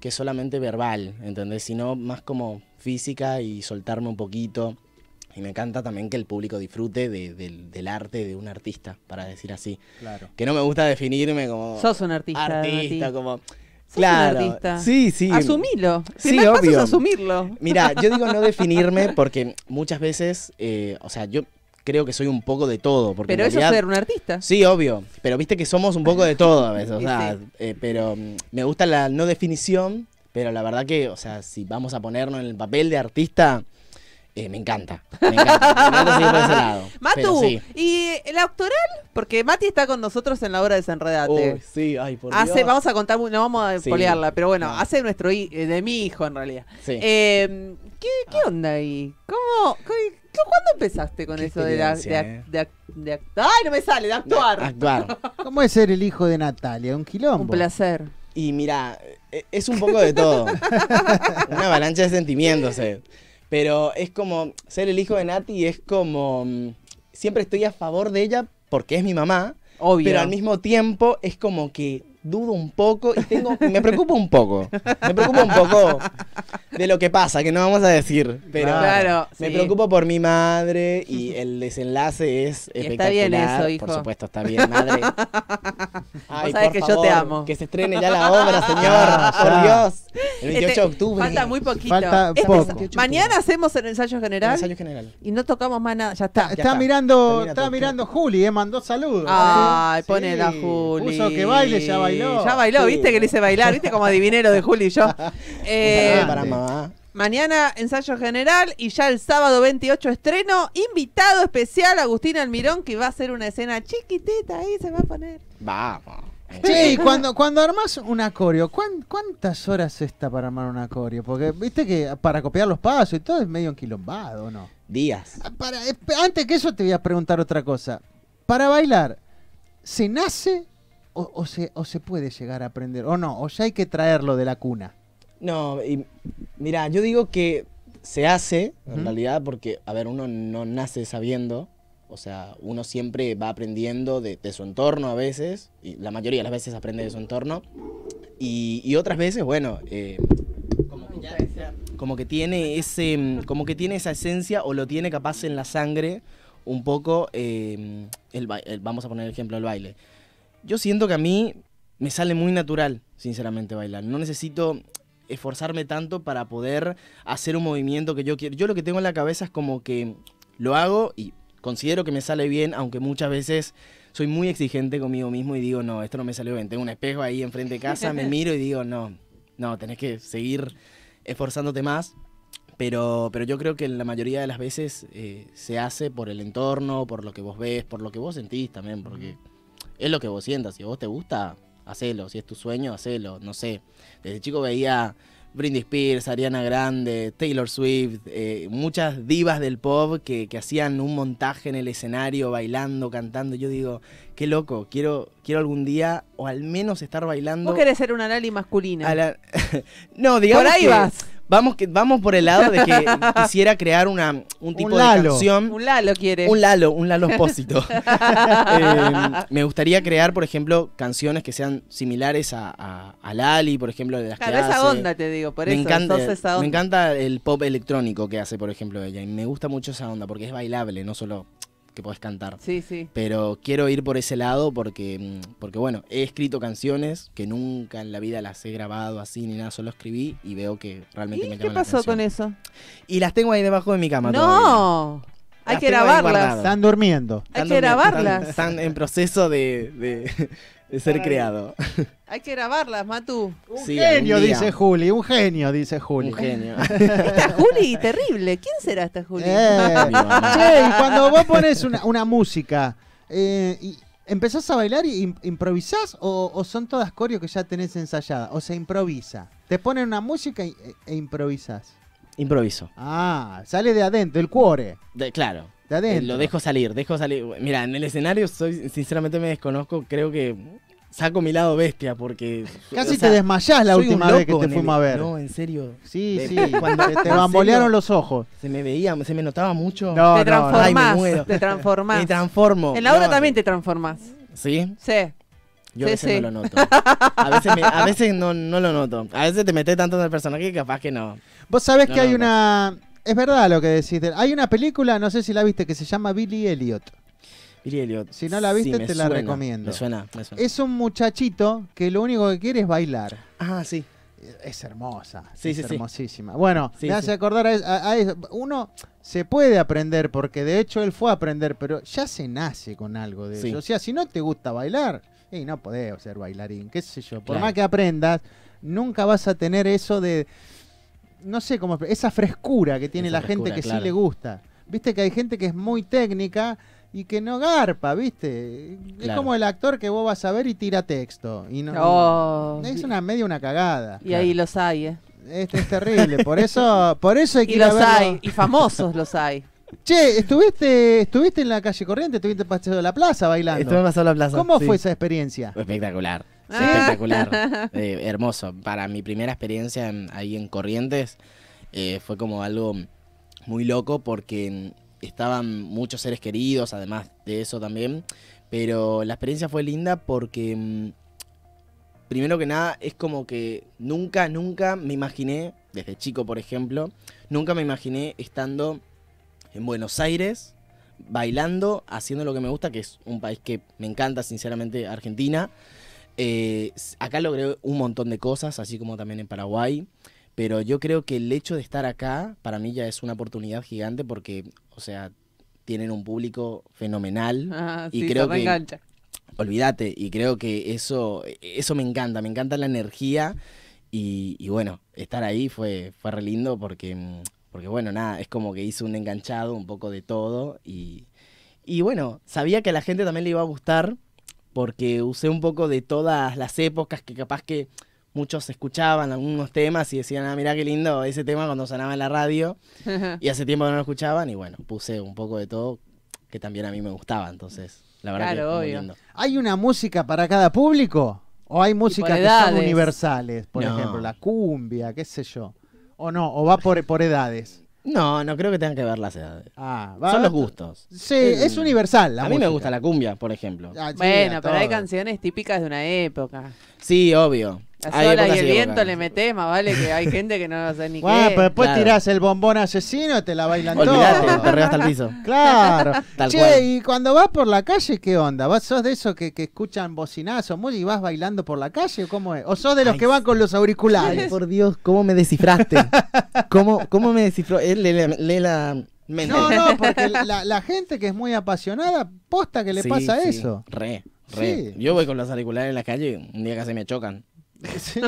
que solamente verbal, ¿entendés? Sino más como física y soltarme un poquito. Y me encanta también que el público disfrute de- del, del arte de un artista, para decir así. Claro. Que no me gusta definirme como Sos un artista, artista, como... Sos claro. un artista. Sí, sí. Asumilo. Sí, Primer paso es obvio. asumirlo. Mira, yo digo no definirme porque muchas veces, eh, o sea, yo creo que soy un poco de todo. Porque Pero eso es ser un artista. Sí, obvio. Pero viste que somos un poco de todo a veces. O sea, sí. eh, pero mm, me gusta la no definición, pero la verdad que, o sea, si vamos a ponernos en el papel de artista, eh, me encanta. Me encanta. Me encanta seguir por ese lado. Pero Matu, sí. ¿y el actoral? Porque Mati está con nosotros en la hora de Desenredate. Uy, sí, ay, por Hace, Dios. vamos a contar, no vamos a Sí. polearla, pero bueno, No. hace nuestro eh, de mi hijo en realidad. Sí. Eh, ¿qué, qué onda ahí? ¿Cómo, qué- qué- ¿Cuándo empezaste con Qué eso de, la, de, experiencia, ac- eh. de ac- de ac- ¡Ay, no me sale! De actuar. Actuar. ¿Cómo es ser el hijo de Natalia? Un quilombo. Un placer. Y mira, eh, es un poco de todo. Una avalancha de sentimientos. eh. Pero es como ser el hijo de Nati, es como. mm, Siempre estoy a favor de ella porque es mi mamá. Obvio. Pero al mismo tiempo es como que dudo un poco y tengo. Me preocupa un poco. Me preocupa un poco de lo que pasa, que no vamos a decir. Pero Claro, me sí. preocupo por mi madre y el desenlace es Y espectacular. está bien eso, hijo. Por supuesto, está bien, madre. Ay, sabés por que yo te amo. Que se estrene ya la obra, señor. Ah, por ya. Dios. El 28 de Este, octubre. Falta muy poquito. Falta Este- poco. Mañana hacemos el ensayo general Ensayo general. y no tocamos más nada. Ya está. Está, está. mirando, está mirando Juli, eh, mandó saludos. Ay, Sí. pone la Sí. Juli. Puso que baile, ya bailó. Ya bailó, Sí. viste que le hice bailar, viste como adivinero de Juli y yo. Eh, para mamá. mañana ensayo general y ya el sábado 28 estreno. Invitado especial Agustín Almirón que va a hacer una escena chiquitita ahí se va a poner. Vamos. Che, y cuando, cuando armás un acorio, ¿cuán- ¿cuántas horas está para armar un acorio? Porque viste que para copiar los pasos y todo es medio enquilombado, ¿no? Días. Ah, Para, esp- antes que eso te voy a preguntar otra cosa. Para bailar, ¿se nace o, o se, o se puede llegar a aprender? ¿O no? ¿O ya hay que traerlo de la cuna? No, y mira, yo digo que se hace, en realidad, porque, a ver, uno no nace sabiendo. O sea, uno siempre va aprendiendo de, de su entorno a veces, y la mayoría de las veces aprende de su entorno. Y, y otras veces, bueno, eh, como, que ya- como que tiene ese, como que tiene esa esencia o lo tiene capaz en la sangre un poco, eh, el- vamos a poner el ejemplo del baile. Yo siento que a mí me sale muy natural, sinceramente, bailar. No necesito esforzarme tanto para poder hacer un movimiento que yo quiero. Yo lo que tengo en la cabeza es como que lo hago y considero que me sale bien, aunque muchas veces soy muy exigente conmigo mismo y digo, no, esto no me salió bien. Tengo un espejo ahí enfrente de casa, me miro y digo, no, no, tenés que seguir esforzándote más. Pero, pero yo creo que la mayoría de las veces eh, se hace por el entorno, por lo que vos ves, por lo que vos sentís también, porque es lo que vos sientas. Si vos te gusta, hacelo. Si es tu sueño, hacelo. No sé. Desde chico veía Britney Spears, Ariana Grande, Taylor Swift, eh, muchas divas del pop que, que hacían un montaje en el escenario, bailando, cantando. Yo digo, qué loco, quiero, quiero algún día o al menos estar bailando. Vos querés ser una Lali masculina. a la- no, digamos Por ahí que vas. Vamos, que, vamos por el lado de que quisiera crear una, un tipo de Lalo. canción. Un Lalo quiere. Un Lalo, un Lalo Espósito. Eh, me gustaría crear, por ejemplo, canciones que sean similares a, a, a Lali, por ejemplo, de las Claro, que esa hace. onda te digo, por me eso encanta, esa onda. me encanta el pop electrónico que hace, por ejemplo, ella. Y me gusta mucho esa onda porque es bailable, no solo que podés cantar. Sí, sí. Pero quiero ir por ese lado porque, mm, porque, bueno, he escrito canciones que nunca en la vida las he grabado así ni nada, solo escribí y veo que realmente me ¿Qué pasó con eso? Y las tengo ahí debajo de mi cama todavía. No. Hay Las que grabarlas. Están durmiendo. Hay Están que durmiendo, grabarlas. Están, están en proceso de, de- de ser Para- creado. Hay que grabarlas, Matu. Un Sí, genio, dice Juli. Un genio, dice Juli. Un genio. Esta Juli, terrible. ¿Quién será esta Juli? Eh, che, y cuando vos pones una, una música, eh, y ¿empezás a bailar y im- improvisás o, o son todas coreos que ya tenés ensayadas? O se improvisa. Te ponen una música y- e, e improvisás. Improviso. Ah, sale de adentro, el cuore. De- claro. De Eh. Lo dejo salir, dejo salir. Mira, en el escenario soy, sinceramente me desconozco, creo que saco mi lado bestia porque... Casi o sea, te desmayás la última vez que te el- fuimos a ver. No, en serio. Sí, De- sí. cuando- te, bambolearon serio, los ojos. Se me veía, se me notaba mucho. No, te no, no. Ay, me transformás. muero. te transformás. Me transformo. En la obra No, también te transformás. ¿Sí? Sí. Yo a veces sí. no lo noto. A veces, me- a veces no, no lo noto. A veces te metes tanto en el personaje que capaz que no. Vos sabés No, que hay no, una... Es verdad lo que decís. Hay una película, no sé si la viste, que se llama Billy Elliot. Billy Elliot. Si no la viste, te la recomiendo. Me suena, me suena. Es un muchachito que lo único que quiere es bailar. Ah, sí. Es hermosa. Sí, es sí, sí. hermosísima. Bueno, me hace acordar a, a- a eso. Uno se puede aprender, porque de hecho él fue a aprender, pero ya se nace con algo de eso. O sea, si no te gusta bailar, y no podés ser bailarín, qué sé yo. Por Claro. más que aprendas, nunca vas a tener eso de, no sé cómo, esa frescura que tiene Esa la gente que sí le gusta. Viste que hay gente que es muy técnica y que no garpa, ¿viste? Es como el actor que vos vas a ver y tira texto. Y no, Oh. es una media una cagada. Y ahí los hay, ¿eh? Es, es terrible, por eso, por eso hay que Y ir a los verlo. hay. Y famosos los hay. Che, ¿estuviste, estuviste en la calle Corriente, estuviste en Paseo de la Plaza bailando. Estuve en Paseo de la Plaza, ¿Cómo sí. fue esa experiencia? Espectacular. Ah. Espectacular. Eh, hermoso. Para mi primera experiencia en- ahí en Corrientes eh, fue como algo muy loco porque estaban muchos seres queridos, además de eso también. Pero la experiencia fue linda porque, mm, primero que nada, es como que nunca, nunca me imaginé, desde chico por ejemplo, nunca me imaginé estando en Buenos Aires bailando, haciendo lo que me gusta, que es un país que me encanta, sinceramente, Argentina. Eh, acá logré un montón de cosas, así como también en Paraguay. Pero yo creo que el hecho de estar acá, para mí ya es una oportunidad gigante porque, o sea, tienen un público fenomenal. Ah, y sí, creo que, olvídate, y creo que eso, eso me encanta, me encanta la energía. Y, y bueno, estar ahí fue, fue re lindo porque, porque, bueno, nada, es como que hice un enganchado, un poco de todo. Y, y bueno, sabía que a la gente también le iba a gustar porque usé un poco de todas las épocas que capaz que muchos escuchaban algunos temas y decían, ah, mira qué lindo ese tema cuando sonaba en la radio. Y hace tiempo que no lo escuchaban y bueno, puse un poco de todo que también a mí me gustaba. Entonces, la verdad Claro, que muy lindo. ¿Hay una música para cada público? ¿O hay músicas que son universales? Por No. ejemplo, la cumbia, qué sé yo. ¿O no? ¿O va por, por edades? No, no creo que tengan que ver las edades. Ah, Son los gustos. Sí, es universal la a mí me gusta la cumbia, por ejemplo. Ah, sí, Bueno, pero hay canciones típicas de una época. Sí, obvio. La sola y el viento le metés, más vale que hay gente que no sé ni Bueno, qué. pero después Claro. tirás el bombón asesino y te la bailan Olvídate, todo. perreo hasta el piso. Claro. Tal che, cual. y cuando vas por la calle, ¿qué onda? ¿Vas, ¿Sos de esos que, que escuchan bocinazos muy y vas bailando por la calle o cómo es? ¿O sos de los Ay, que van con los auriculares? Ay, por Dios, ¿cómo me descifraste? ¿Cómo, cómo me descifró? Él lee, la- lee la mente. No, no, porque la, la gente que es muy apasionada, posta que le Sí, pasa sí, eso. Re, re. Sí. Yo voy con los auriculares en la calle, un día casi me chocan. Sí.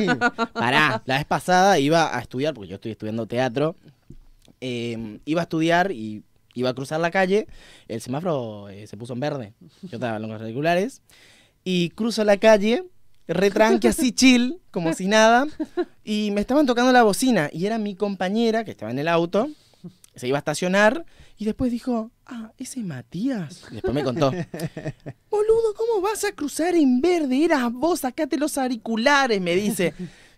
Pará, la vez pasada iba a estudiar, porque yo estoy estudiando teatro. eh, iba a estudiar y iba a cruzar la calle. El semáforo eh, se puso en verde. Yo estaba con los auriculares. Y cruzo la calle re tranqui, así chill, como si nada. Y me estaban tocando la bocina. Y era mi compañera que estaba en el auto. Se iba a estacionar. Y después dijo, ah, ese es Matías. Y después me contó. Boludo, ¿cómo vas a cruzar en verde? Eras vos, sacate los auriculares, me dice.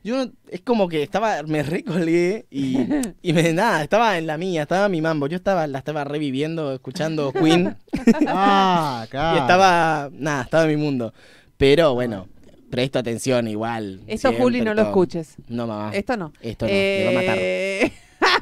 Yo no- es como que estaba, me recolgué y, y me, nada, estaba en la mía, estaba en mi mambo. Yo estaba, la estaba reviviendo, escuchando Queen. Ah, claro. Y estaba, nada, estaba en mi mundo. Pero bueno, presto atención igual. Esto, siempre, Juli, no lo escuches. No, mamá. Esto no. Esto no, me va a matar.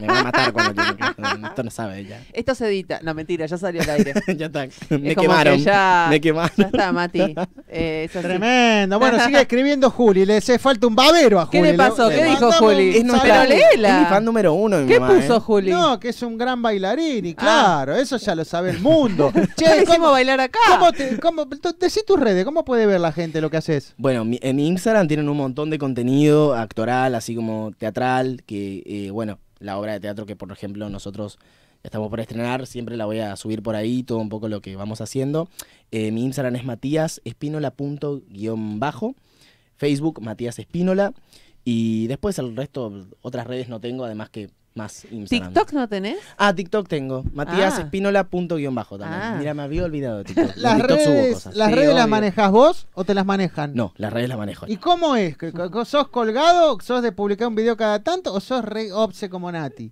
Me va a matar cuando tiene que- Esto no sabe ella. Esto se edita. No, mentira, ya salió al aire. ya está. Es Me quemaron. que ya, Me quemaron. ya está, Mati. Eh, es. Tremendo. Bueno, sigue escribiendo Juli. Le hace falta un babero a ¿Qué Juli. le pasó? ¿Qué dijo Juli? Es nuestra, Pero léela. es mi fan número uno. mi ¿Qué mamá, puso ¿eh? Juli? No, que es un gran bailarín, y claro, eso ya lo sabe el mundo. Ya che, ¿cómo, bailar acá. cómo te, cómo, decí tus redes, ¿cómo puede ver la gente lo que haces? Bueno, mi- en mi Instagram tienen un montón de contenido actoral, así como teatral, que, eh, bueno, la obra de teatro que, por ejemplo, nosotros estamos por estrenar, siempre la voy a subir por ahí, todo un poco lo que vamos haciendo. Eh, mi Instagram es Matías Espínola guion bajo, Facebook Matías Espínola, y después el resto, otras redes no tengo, además que más Instagram. ¿TikTok no tenés? Ah, TikTok tengo, Matías Ah. Espínola punto guion bajo también. Ah. Mira, me había olvidado de TikTok. En ¿Las TikTok subo redes, cosas. las Sí, redes las obvio. manejas vos o te las manejan? No, las redes las manejo. ¿Y cómo es? ¿Que- que- ¿Sos colgado? ¿Sos de publicar un video cada tanto o sos re obse como Nati?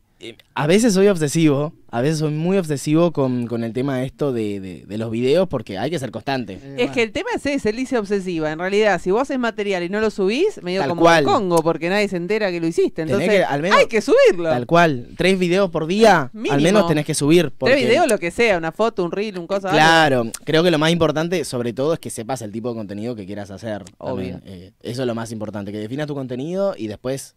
A veces soy obsesivo, a veces soy muy obsesivo con, con el tema esto de, de- de los videos porque hay que ser constante. Es que el tema es ese, él dice obsesiva. En realidad, si vos haces material y no lo subís, medio Tal como cual. Congo, porque nadie se entera que lo hiciste. Entonces, que, al menos- hay que subirlo. Tal cual, tres videos por día, Mínimo. al menos tenés que subir. Porque, Tres videos, lo que sea, una foto, un reel, un cosa. algo. Claro, creo que lo más importante, sobre todo, es que sepas el tipo de contenido que quieras hacer. Obvio. Eh, eso es lo más importante, que definas tu contenido y después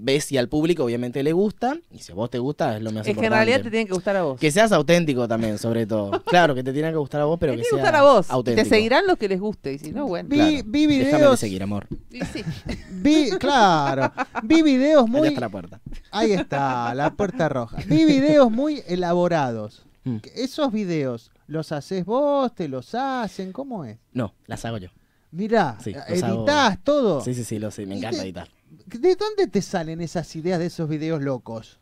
ves si al público obviamente le gusta y si a vos te gusta es lo más Es que en importante. realidad te tiene que gustar a vos. Que seas auténtico también, sobre todo. Claro, que te tiene que gustar a vos, pero Te que seas gustar a vos. auténtico. Te seguirán los que les guste. Y si no, bueno. Vi, Claro. vi Déjame de videos. seguir, amor. Y sí. Vi, claro. Vi videos muy. está la puerta. Ahí está, la puerta roja. Vi videos muy elaborados. Mm. ¿Esos videos los haces vos? ¿Te los hacen? ¿Cómo es? No, las hago yo. Mirá, Sí, los editás hago- todo. Sí, sí, sí, lo sé, me ¿Y encanta editar. ¿De dónde te salen esas ideas de esos videos locos?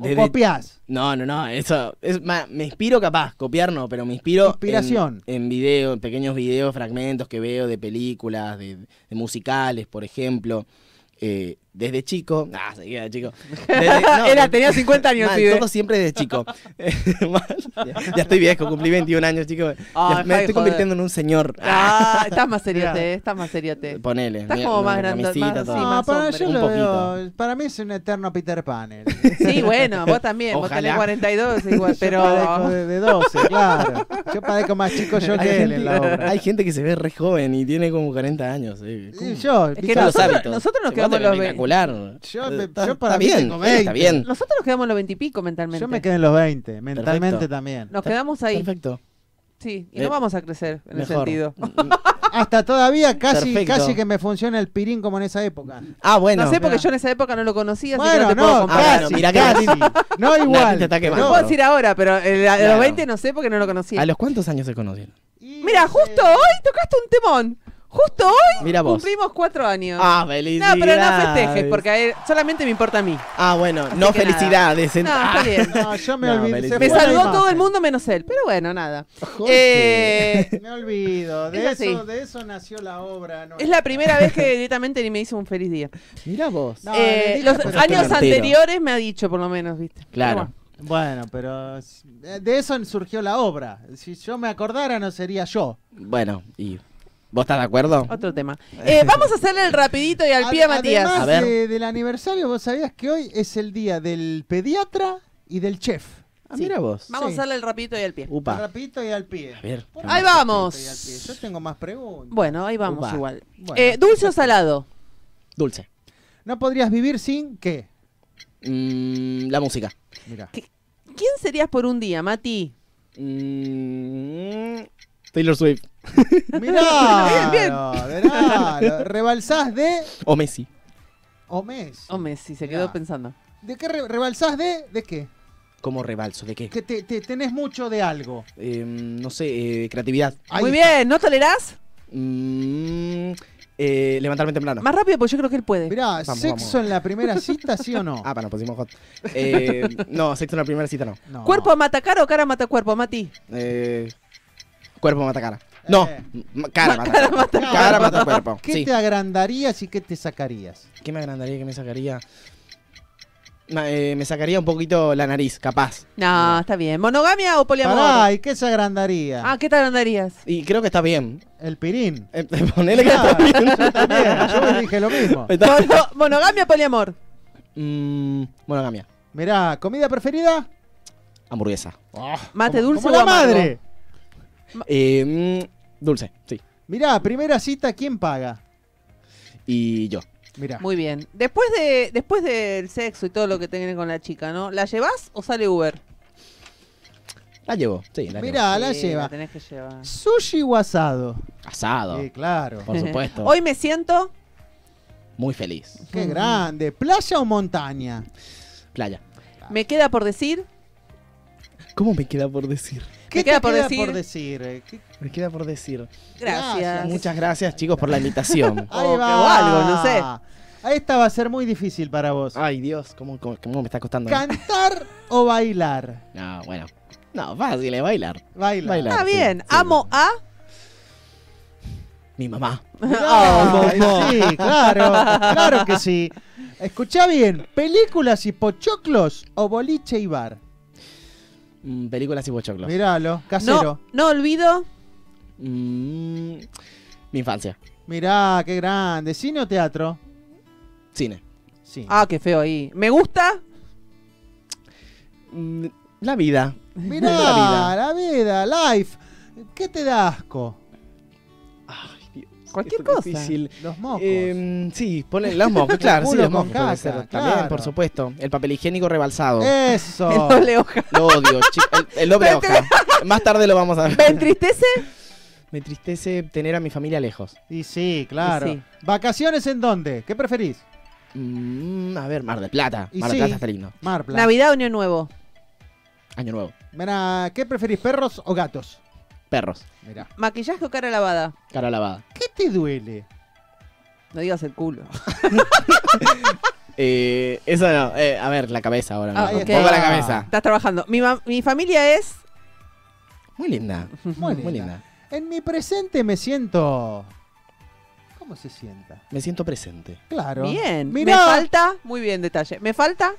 ¿O copias? No, no, no, eso es ma- me inspiro capaz, copiar no, pero me inspiro Inspiración. en, en video, en pequeños videos, fragmentos que veo de películas, de, de musicales, por ejemplo. Eh, desde chico. Ah, seguía de chico. Desde, no, Era, tenía 50 años, mal, pibe. Toco siempre desde chico. ya, ya, estoy viejo, cumplí 21 años, chico. Oh, me estoy convirtiendo en un señor. Ah, estás más seriote, estás más seriote. Ponele. Estás como más grande. Sí, ah, no, para, yo lo veo, para mí es un eterno Peter Pan. sí, bueno, vos también. Ojalá. Vos tenés 42 igual, pero... Yo padezco de, de, 12, claro. Yo padezco más chico yo que él en la obra. Hay gente que se ve re joven y tiene como 40 años. ¿eh? Yo, es que nosotros, nosotros, nos quedamos los 20 yo, para está mí está bien. Nosotros nos quedamos en los 20 y pico mentalmente. Yo me quedé en los 20, mentalmente también. Nos quedamos ahí. Perfecto. Sí, y no eh, vamos a crecer en mejor. ese sentido. Mm, mm. Hasta todavía casi, casi que me funciona el pirín como en esa época. Ah, bueno. No sé, porque yo en esa época no lo conocía, bueno, no te puedo ah, mira, casi. no igual. No puedo decir ahora, pero a los 20 no sé porque no lo conocía. ¿A los cuántos años se conocieron? Mira, justo hoy tocaste un temón. Justo hoy Mira vos. cumplimos cuatro años. Ah, no, felicidades. pero no festejes, porque a él solamente me importa a mí. Ah, bueno, no que felicidades. No, está Ah, bien. No, yo me No, olvidé. feliz- se Me fue la saludó imagen. todo el mundo menos él. Pero bueno, nada. Jorge. Eh, Me olvido. De Es así. eso, de eso nació la obra. no. es la primera vez que directamente ni me hizo un feliz día. Mira vos. No, Eh, le dije, los pero años entero. anteriores me ha dicho, por lo menos, ¿viste? Claro. Bueno, pero de eso surgió la obra. Si yo me acordara, no sería yo. Bueno, ¿y vos estás de acuerdo? otro tema. Eh, vamos a hacerle el rapidito y al pie a Matías. Además A ver. de- del aniversario, vos sabías que hoy es el día del pediatra y del chef. Ah, mira vos. Vamos Sí. a hacerle el rapidito y al pie. Upa. Rapidito y al pie. A ver. Ahí vamos. pie. Yo tengo más preguntas. Bueno, ahí vamos Upa. igual. Bueno. Eh, ¿Dulce o salado? Dulce. No podrías vivir sin qué. Mm, la música. Mira. ¿Quién serías por un día, Mati? Mm, Taylor Swift. Mirá, Bien, lo- rebalsás de O Messi. o mes. Oh, Messi, se quedó pensando. ¿De qué re- rebalsás de? ¿De qué? ¿Cómo rebalso? ¿De qué? Que te, te- tenés mucho de algo. Eh, no sé, eh, creatividad. Ahí Muy está. bien, ¿no tolerás? Mm, Eh, levantarme temprano. Más rápido, porque yo creo que él puede. Mirá, Vamos, ¿sexo vamos. en la primera cita, sí o no? Ah, para, nos pusimos hot. Eh, no, sexo en la primera cita no. No. ¿Cuerpo mata cara o cara mata cuerpo, Mati? Eh, cuerpo mata cara. No, Eh. cara mata cara. Cara mata cuerpo. ¿Qué Sí. te agrandarías y qué te sacarías? ¿Qué me agrandaría? ¿Qué me sacaría? Eh, me sacaría un poquito la nariz, capaz. No, está bien. ¿Monogamia o poliamor? Pará, ¿y qué se agrandaría? Ah, ¿qué tal andarías? Y creo que está bien. El pirín. Eh, ponele que Mirá, está bien. Yo también, yo me dije lo mismo. Mono- ¿Monogamia o poliamor? Mm, monogamia. Mirá, ¿comida preferida? Hamburguesa. ¿Mate dulce como o la amargo? madre. Eh, mm, dulce, sí. Mirá, primera cita, ¿quién paga? Y yo. Mirá. Muy bien. Después de después del sexo y todo lo que tenés con la chica, ¿no? ¿La llevas o sale Uber? La llevo, sí, la Mirá, la Sí, lleva. La tenés que llevar. ¿Sushi o asado? Asado. Sí, claro. Por supuesto. Hoy me siento Muy feliz. Qué grande. ¿Playa o montaña? Playa. Me queda por decir. ¿Cómo me queda por decir? ¿Qué queda te por queda decir? por decir? Eh, ¿qué- Me queda por decir. Gracias. Muchas gracias, chicos, por la invitación. Ahí O- va. o algo, no sé. Esta va a ser muy difícil para vos. Ay, Dios, ¿cómo, cómo, cómo me está costando? ¿Cantar o bailar? No, bueno. No, fácil, es bailar. Bailar. Bailar. Está bien. sí. Amo a. Mi mamá. Mirá, sí, claro, claro que sí. Escuchá bien, ¿películas y pochoclos o boliche y bar? Mm, películas y pochoclos. Míralo, casero. No, no olvido. Mm, mi infancia. Mirá, qué grande. ¿Cine o teatro? Cine. Sí. Ah, qué feo ahí. Me gusta. Mm, la vida. Mirá, la vida. la vida, life. ¿Qué te da asco? Cualquier es cosa. difícil. Los mocos. Eh, sí, ponle los mocos, claro, sí, los mocos caca, ser. claro. También, por supuesto. El papel higiénico rebalsado. Eso. El doble hoja. Lo odio, chi- el, el doble hoja. Más tarde lo vamos a ver. ¿Me entristece? Me entristece tener a mi familia lejos. Y sí, claro. Y sí. ¿Vacaciones en dónde? ¿Qué preferís? Mm, a ver, Mar del Plata. Y Mar sí. del Plata está lindo. Mar Plata. Navidad o Año Nuevo. Año nuevo. Mirá, ¿qué preferís, perros o gatos? Perros. Mirá. Maquillaje o cara lavada. Cara lavada. ¿Qué te duele? No digas el culo. Eh, eso no. Eh, a ver, la cabeza ahora. Ah, mismo. ok. Pongo la cabeza. Estás trabajando. Mi, mi familia es. Muy linda. Muy Muy linda. linda. En mi presente me siento. ¿Cómo se sienta? Me siento presente. Claro. Bien. Mirá. Me falta. Muy bien, detalle. Me falta.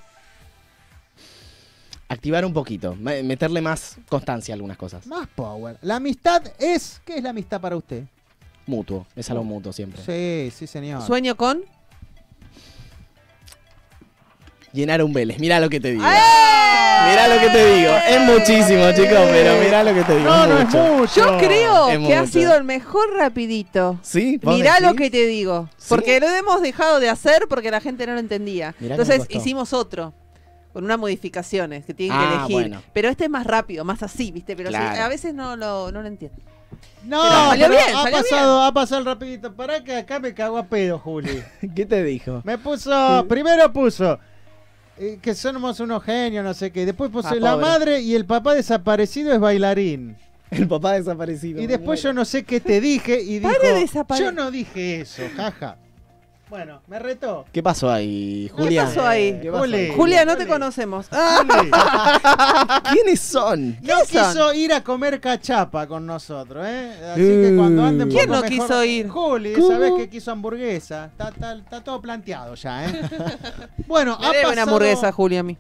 Activar un poquito. me- Meterle más constancia a algunas cosas. Más power. La amistad es. ¿Qué es la amistad para usted? Mutuo. Es algo mutuo siempre. Sí, sí, señor. Sueño con. Llenar un Vélez. Mira lo que te digo. ¡Eh! Mira lo que te digo. Es muchísimo, chicos, pero mira lo que te digo. No, no es mucho. Yo creo Es que ha sido el mejor rapidito. ¿Sí? ¿Vos Mirá lo que te digo. ¿Sí? Porque lo hemos dejado de hacer porque la gente no lo entendía. Mirá Entonces hicimos otro. Con unas modificaciones que tienen que Ah, elegir. bueno. Pero este es más rápido, más así, ¿viste? Pero sí, a veces no lo, no lo entiendo. No, Pero salió pero bien, ha salió pasado, ha pasado el rapidito. Pará que acá me cago a pedo, Juli. ¿Qué te dijo? Me puso, primero puso eh, que somos unos genios, no sé qué. Después puso Ah, la pobre. madre y el papá desaparecido es bailarín. El papá desaparecido. Y después yo no sé qué te dije y dijo, yo no dije eso, jaja. Bueno, me retó. ¿Qué pasó ahí, ¿Qué Julia? pasó ahí? ¿Qué pasó ahí? Julia, no Juli. te conocemos. Juli, ¿Quiénes son? no ¿Quiénes son? quiso ir a comer cachapa con nosotros, ¿eh? Así que cuando anden ¿Quién no mejor- quiso ir? Juli, ¿Cómo? sabés que quiso hamburguesa. Está, está- está todo planteado ya, ¿eh? bueno, Me ha debe pasado... una hamburguesa, Julia, a mí.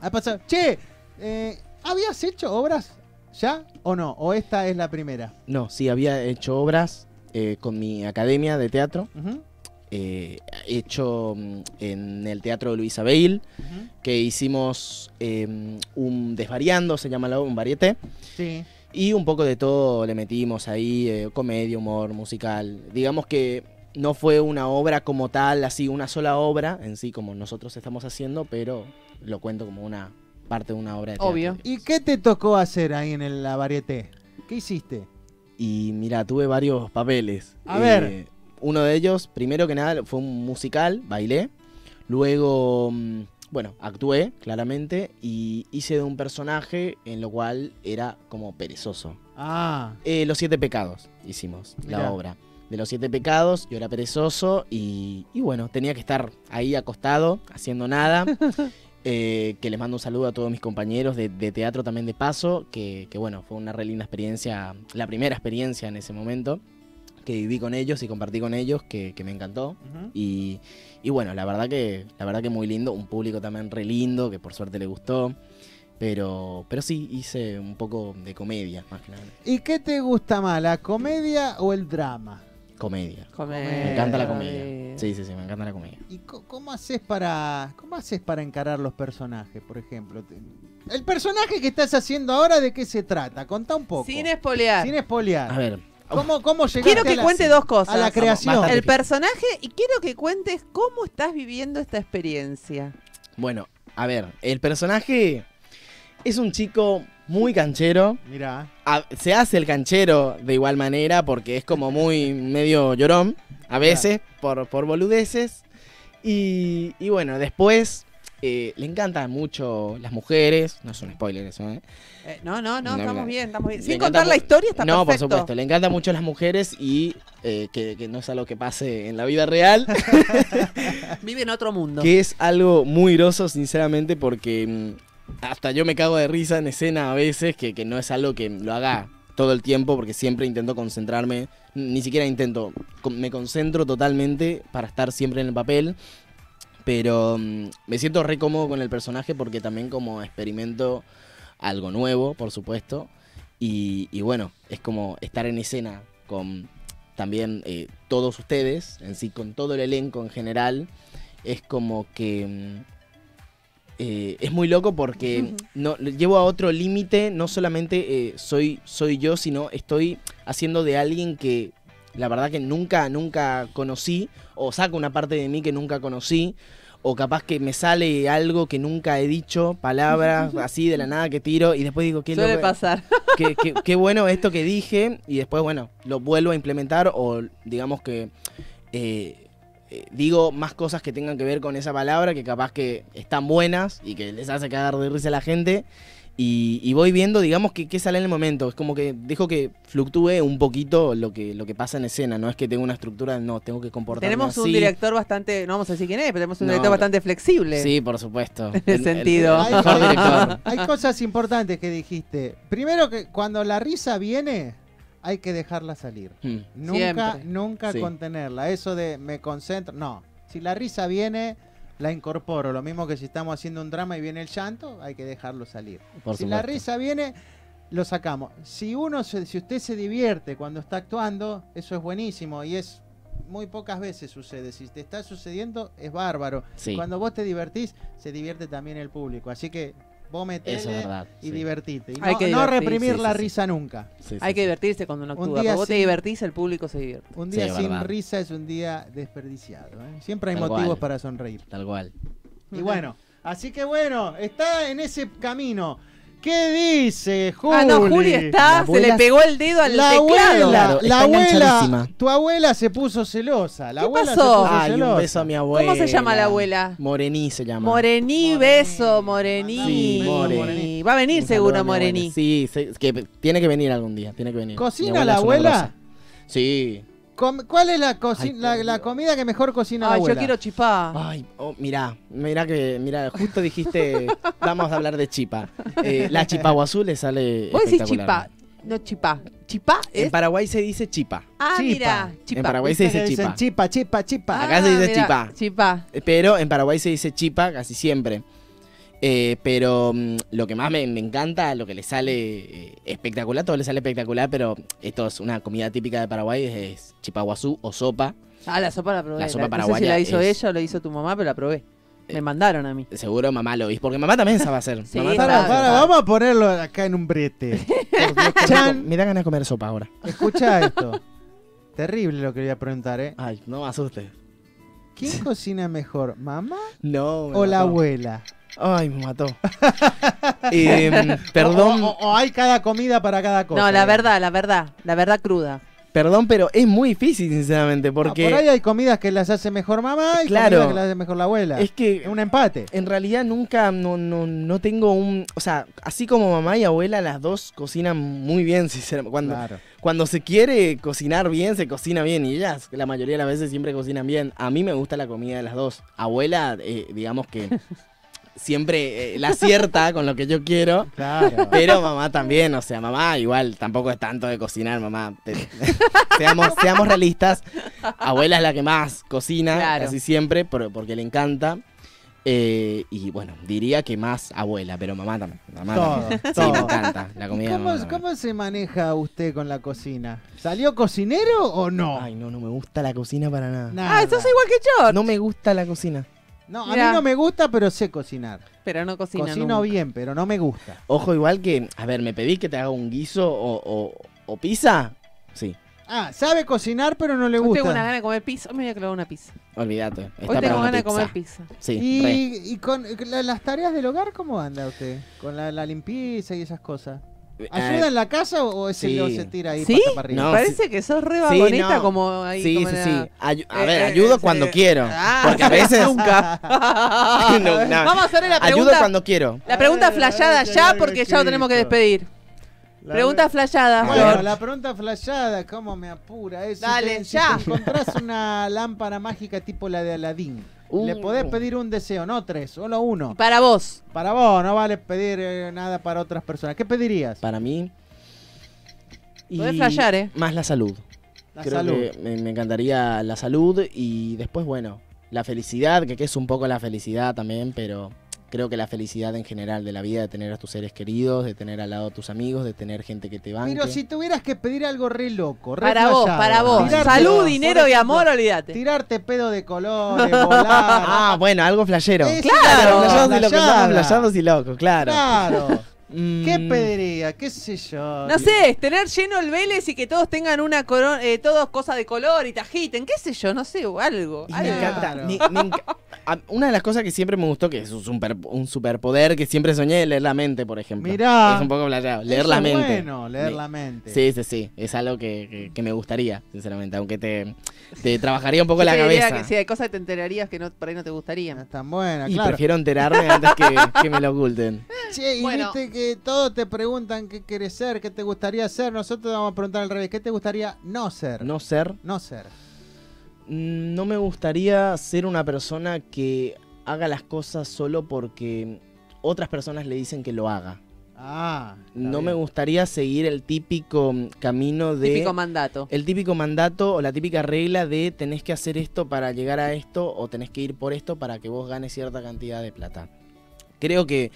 Ha pasado. Che, eh, ¿habías hecho obras ya o no? ¿O esta es la primera? No, sí, había hecho obras eh, con mi academia de teatro. Ujú, eh, hecho mm, en el Teatro de Luisa Bale, ujú. que hicimos eh, un desvariando, se llama la un varieté. Sí. Y un poco de todo le metimos ahí, eh, comedia, humor, musical. Digamos que no fue una obra como tal, así, una sola obra en sí, como nosotros estamos haciendo, pero lo cuento como una parte de una obra de teatro. Obvio. ¿Y qué te tocó hacer ahí en el- la varieté? ¿Qué hiciste? Y mira, tuve varios papeles. Eh, A ver. Uno de ellos, primero que nada, fue un musical, bailé. Luego, mm, bueno, actué, claramente, y hice de un personaje en lo cual era como perezoso. Ah, Eh, Los Siete Pecados hicimos, Mirá. la obra. de los siete pecados, yo era perezoso y, y bueno, tenía que estar ahí acostado, haciendo nada. Eh, que les mando un saludo a todos mis compañeros de, de teatro también de paso, que, que bueno, fue una re linda experiencia, la primera experiencia en ese momento, que viví con ellos y compartí con ellos, que, que me encantó. y, y bueno, la verdad que, la verdad que muy lindo, un público también re lindo, que por suerte le gustó. Pero, pero sí, hice un poco de comedia, más que nada. ¿Y qué te gusta más, la comedia o el drama? Comedia. Comedia. Me encanta la comedia. Sí, sí, sí, me encanta la comedia. ¿Y cómo haces para cómo haces para encarar los personajes, por ejemplo? El personaje que estás haciendo ahora, ¿de qué se trata? Contá un poco. Sin espolear. Sin espolear. A ver. ¿Cómo, cómo llegaste Quiero que a la- cuente dos cosas. A la creación. El personaje y quiero que cuentes cómo estás viviendo esta experiencia. Bueno, a ver, el personaje es un chico muy canchero. Mirá. A- se hace el canchero de igual manera porque es como muy medio llorón a veces por, por boludeces. Y, y bueno, después eh, le encantan mucho las mujeres. No es un spoiler eso, ¿eh? Eh, no, no, no, No, estamos bien, estamos bien. Sin contar la historia está No, por perfecto. supuesto. Le encantan mucho las mujeres y eh, que, que no es algo que pase en la vida real. Vive en otro mundo. Que es algo muy groso, sinceramente, porque mm, hasta yo me cago de risa en escena a veces, que, que no es algo que lo haga todo el tiempo, porque siempre intento concentrarme, ni siquiera intento, me concentro totalmente para estar siempre en el papel. Pero mm, me siento re cómodo con el personaje porque también como experimento algo nuevo, por supuesto. Y, y bueno, es como estar en escena con también eh, todos ustedes, en sí, con todo el elenco en general. Es como que mm, eh, es muy loco porque no, llevo a otro límite, no solamente eh, soy, soy yo, sino estoy haciendo de alguien que la verdad que nunca, nunca conocí, o saco una parte de mí que nunca conocí, o capaz que me sale algo que nunca he dicho, palabras así de la nada que tiro, y después digo, qué Suele loco- pasar. qué, qué- qué bueno esto que dije, y después, bueno, lo vuelvo a implementar, o digamos que eh, eh, digo más cosas que tengan que ver con esa palabra, que capaz que están buenas y que les hace cagar de risa a la gente. Y, y voy viendo, digamos, que, que sale en el momento. Es como que dejo que fluctúe un poquito lo que, lo que pasa en escena. No es que tenga una estructura, no, tengo que comportarme Tenemos un director bastante, no vamos a decir quién es, pero tenemos un No, director bastante flexible. Sí, por supuesto. En ese sentido. El, mejor director. Hay cosas importantes que dijiste. Primero que cuando la risa viene, hay que dejarla salir. Hmm. Nunca, Siempre. nunca Sí. contenerla. Eso de me concentro. No. Si la risa viene, la incorporo. Lo mismo que si estamos haciendo un drama y viene el llanto, hay que dejarlo salir. Por si la risa viene, lo sacamos. Si uno, se- si usted se divierte cuando está actuando, eso es buenísimo y es muy pocas veces sucede. Si te está sucediendo, es bárbaro. Sí. Cuando vos te divertís, se divierte también el público. Así que vos metele Eso es verdad, y sí. Y Hay no, que no reprimir sí, la sí, risa nunca. Sí, sí, Hay que divertirse cuando uno Un actúa. día Cuando vos te divertís, el público se divierte. Un día sin verdad. risa es un día desperdiciado. ¿eh? Siempre hay Tal motivos cual. para sonreír. Tal cual. Y bueno, así que bueno, está en ese camino. ¿Qué dice Juli? Ah, no, Juli está, se le pegó el dedo al La teclado. abuela, Claro, la está abuela, tu abuela se puso celosa. La ¿Qué abuela pasó? se puso Ay, celosa. un beso a mi abuela. ¿Cómo se llama la abuela? Morení se llama. Morení, beso, Morení. Sí, Morení. Va a venir Un seguro. Morení. Sí, se- que tiene que venir algún día, tiene que venir. ¿Cocina la abuela? Sí. Com- ¿Cuál es la, Ay, la, la comida que mejor cocina la Ay, yo abuela? quiero chipá. Ay, oh, mirá, mirá que, mirá, justo dijiste, vamos a hablar de chipa. Eh, la chipaguazú le sale Vos decís chipá, no chipá. ¿Chipá En es? Paraguay se dice chipa. Ah, Chipa. mira, chipá. En Paraguay se dice chipa. chipa, chipa, chipa. acá se dice Ah, mira, chipá. Chipá. Eh, Pero en Paraguay se dice chipa casi siempre. Eh, pero mm, lo que más me, me encanta, lo que le sale eh, espectacular, todo le sale espectacular, pero esto es una comida típica de Paraguay, es, es chipaguazú o sopa. Ah, la sopa la probé. La sopa no sé si paraguaya la hizo es- ella o la hizo tu mamá, pero la probé. Me mandaron a mí. Seguro mamá lo hizo, porque mamá también sabe hacer. Sí, Mamá Para, sabe sabe, para, hacer. vamos a ponerlo acá en un brete. Me da ganas de comer sopa ahora. Escucha esto. Terrible lo que voy a preguntar, ¿eh? Ay, no me asustes. ¿Quién cocina mejor, mamá No. me o la abuela? Ay, me mató. Em, perdón, O, o- o hay cada comida para cada cosa. No, la verdad, la verdad, la verdad cruda. perdón, pero es muy difícil, sinceramente, porque... por ahí hay comidas que las hace mejor mamá y Claro. comidas que las hace mejor la abuela. Es que un empate. En realidad nunca, no, no, no tengo un... O sea, así como mamá y abuela, las dos cocinan muy bien, sinceramente. Cuando, Claro. cuando se quiere cocinar bien, se cocina bien. Y ellas, la mayoría de las veces, siempre cocinan bien. A mí me gusta la comida de las dos. Abuela, eh, digamos que siempre eh, la acierta con lo que yo quiero. Claro. Pero mamá también, o sea, mamá igual tampoco es tanto de cocinar, mamá. Te- seamos, seamos realistas. Abuela es la que más cocina, Claro. casi siempre, por- porque le encanta. Eh, y bueno, diría que más abuela, pero mamá también. Mamá Todo, también. Sí, todo. me encanta la comida. de ¿Cómo, mamá también. cómo se maneja usted con la cocina? ¿Salió cocinero o no? Ay, no, no me gusta la cocina para nada. Nada. Ah, sos igual que yo. No me gusta la cocina. No, a Mirá. mí no me gusta, pero sé cocinar. Pero no cocina Cocino nunca. bien, pero no me gusta. Ojo, igual que, a ver, ¿me pedís que te haga un guiso o, o, o pizza? Sí, Ah, sabe cocinar, pero no le Hoy gusta. tengo una gana de comer pizza. Hoy me voy a clavar una pizza. olvídate. Hoy para tengo una ganas de comer pizza. Sí, y, con la- las tareas del hogar, ¿cómo anda usted? ¿Con la, la limpieza y esas cosas? ¿Ayuda Eh, en la casa o, ese sí. se tira ahí ¿Sí? pata para arriba? No, Parece que sos re Sí, vagoneta no. como ahí. Sí, como sí, sí. a Eh, ver, eh, ayudo eh, cuando quiero. ah, porque a veces. Nunca. No, no. Vamos a hacerle la Ayudo pregunta. cuando quiero. La pregunta flayada ya porque ya lo tenemos que despedir. La- Pregunta flayada, Bueno, Flor. la pregunta flashada, ¿cómo me apura? Es si Dale, te- si ya. te encontrás una lámpara mágica tipo la de Aladín. Uh. Le podés pedir un deseo, no tres, solo uno. Para vos. Para vos, no vale pedir eh, nada para otras personas. ¿Qué pedirías? Para mí. Podés flashear, ¿eh? Más la salud. La Creo salud. que me, me encantaría la salud y después, bueno, la felicidad, que, que es un poco la felicidad también, pero creo que la felicidad en general de la vida, de tener a tus seres queridos, de tener al lado a tus amigos, de tener gente que te banque. Pero si tuvieras que pedir algo re loco, re Para vos, para vos. tirarte- Salud, dinero y amor, olvídate. Tirarte pedo de colores, volar. Ah, bueno, algo flashero. Claro, es la Flashados y somos flashados y locos, claro. Claro. ¿Qué Mm, pediría? ¿Qué sé yo? No sé, tener lleno el Vélez y que todos tengan una corona, eh, todos cosas de color y te agiten, qué sé yo, no sé, o algo. Y algo. me encanta. Me- me a- una de las cosas que siempre me gustó, que es un, super, un superpoder que siempre soñé, leer la mente, por ejemplo. Mirá. Es un poco flayado. Leer la es mente. bueno, leer Me- la mente. Sí, sí, sí. Es algo que, que- que me gustaría, sinceramente. Aunque te, te trabajaría un poco la cabeza. Que si hay cosas que te enterarías que no, por ahí no te No gustarían. es tan buena, Y claro. prefiero enterarme antes que, que me lo oculten. Che, y Bueno. viste que todos te preguntan qué quieres ser, qué te gustaría ser. Nosotros vamos a preguntar al revés, ¿qué te gustaría no ser? No ser. No ser. mm, No me gustaría ser una persona que haga las cosas solo porque otras personas le dicen que lo haga. Ah. No me gustaría seguir el típico camino de... Típico mandato. el típico mandato o la típica regla de tenés que hacer esto para llegar a esto o tenés que ir por esto para que vos ganes cierta cantidad de plata. Creo que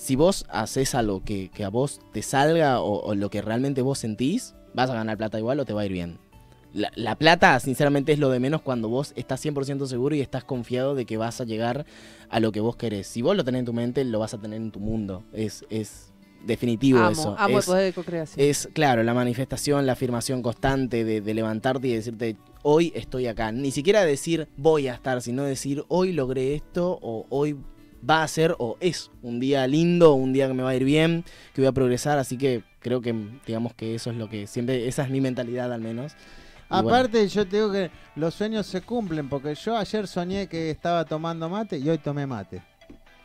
si vos haces algo que, que a vos te salga o, o lo que realmente vos sentís, vas a ganar plata igual o te va a ir bien. La, la plata, sinceramente, es lo de menos cuando vos estás 100% seguro y estás confiado de que vas a llegar a lo que vos querés. Si vos lo tenés en tu mente, lo vas a tener en tu mundo. Es, es definitivo Amo, eso. amo el Es- poder de co-creación. es, claro, la manifestación, la afirmación constante de, de levantarte y decirte, hoy estoy acá. Ni siquiera decir voy a estar, sino decir hoy logré esto o hoy va a ser o es un día lindo, un día que me va a ir bien, que voy a progresar. Así que creo que, digamos que eso es lo que siempre, esa es mi mentalidad al menos. Aparte, yo te digo que los sueños se cumplen, porque yo ayer soñé que estaba tomando mate y hoy tomé mate.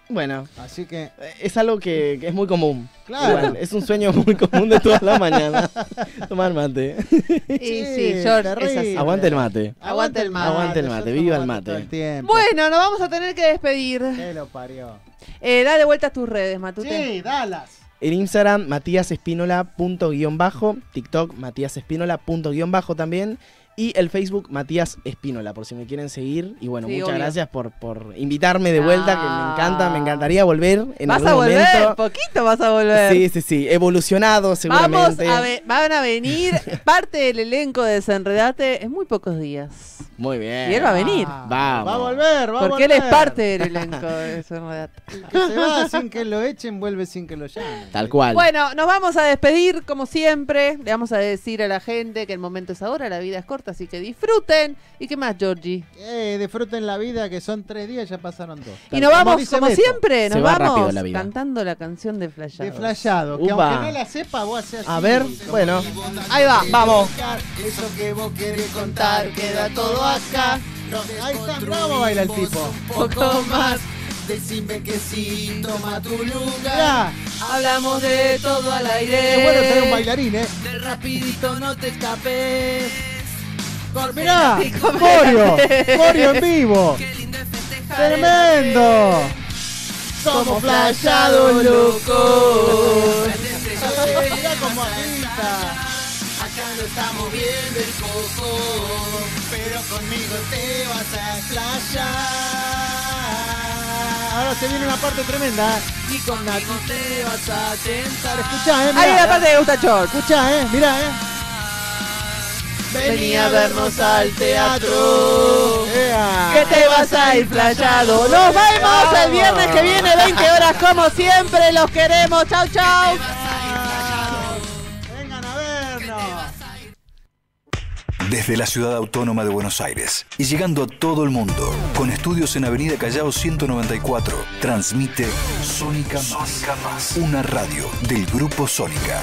Bueno, Así que, es algo que, que es muy común. Claro. Igual, es un sueño muy común de todas las mañanas. Tomar mate. Y Sí, sí, George, es así. Aguante el mate. Aguante el mate. Aguante el mate, viva el mate. el. Bueno, nos vamos a tener que despedir. ¿Qué lo parió? Eh, dale vuelta a tus redes, Matute. Sí, Dallas. En Instagram, matíasespínola.guión-bajo. TikTok, matíasespínola.guión-bajo también. Y el Facebook, Matías Espínola, por si me quieren seguir. Y bueno, Sí, muchas obvio. gracias por, por invitarme de vuelta, que me Ah. encanta, me encantaría volver en Vas algún a volver, momento. poquito vas a volver. Sí, sí, sí, evolucionado Vamos seguramente. a ver, van a venir parte del elenco de Desenredate en muy pocos días. Muy bien. Y él va a venir. Ah, Vamos. Va a volver, va a Porque él volver. es parte del elenco de Desenredate. El que se va sin que lo echen, vuelve sin que lo llamen. Tal cual. Bueno, nos vamos a despedir como siempre. Le vamos a decir a la gente que el momento es ahora, la vida es corta. Abierta, así que disfruten. ¿Y qué más, Georgie? Eh, disfruten la vida, que son tres días, ya pasaron dos. Y nos vamos, como Beto. siempre, nos Se va vamos rápido la vida. cantando la canción de Flayado. De flayado, que Upa. aunque no la sepa, vos haces así. A ver, bueno. Ahí va. Vamos. Eso que vos querés contar queda todo acá. Ahí está, bravo baila el tipo. un poco más. Decime que sí, toma tu lugar. Mirá, Hablamos de todo al aire. es bueno ser un bailarín, ¿eh? Del rapidito no te escapes. Mirá, Morio, Morio en vivo. Tremendo. Somos flayados locos. Mirá cómo agita. Acá no estamos viendo el coco, pero conmigo te vas a flashear. Ahora se viene una parte tremenda. ¿eh? Y conmigo te vas a tentar. Escuchá, eh, Ahí mirá. la parte que gusta George. Escuchá, eh, mirá, eh. Vení a vernos al teatro. Ea. Que te vas a ir flayado. Nos vemos el viernes que viene, 20 horas como siempre. Los queremos. Chau, chau. Vengan a vernos. Desde la ciudad autónoma de Buenos Aires y llegando a todo el mundo, con estudios en Avenida Callao 194, transmite Sónica Más, una radio del Grupo Sónica.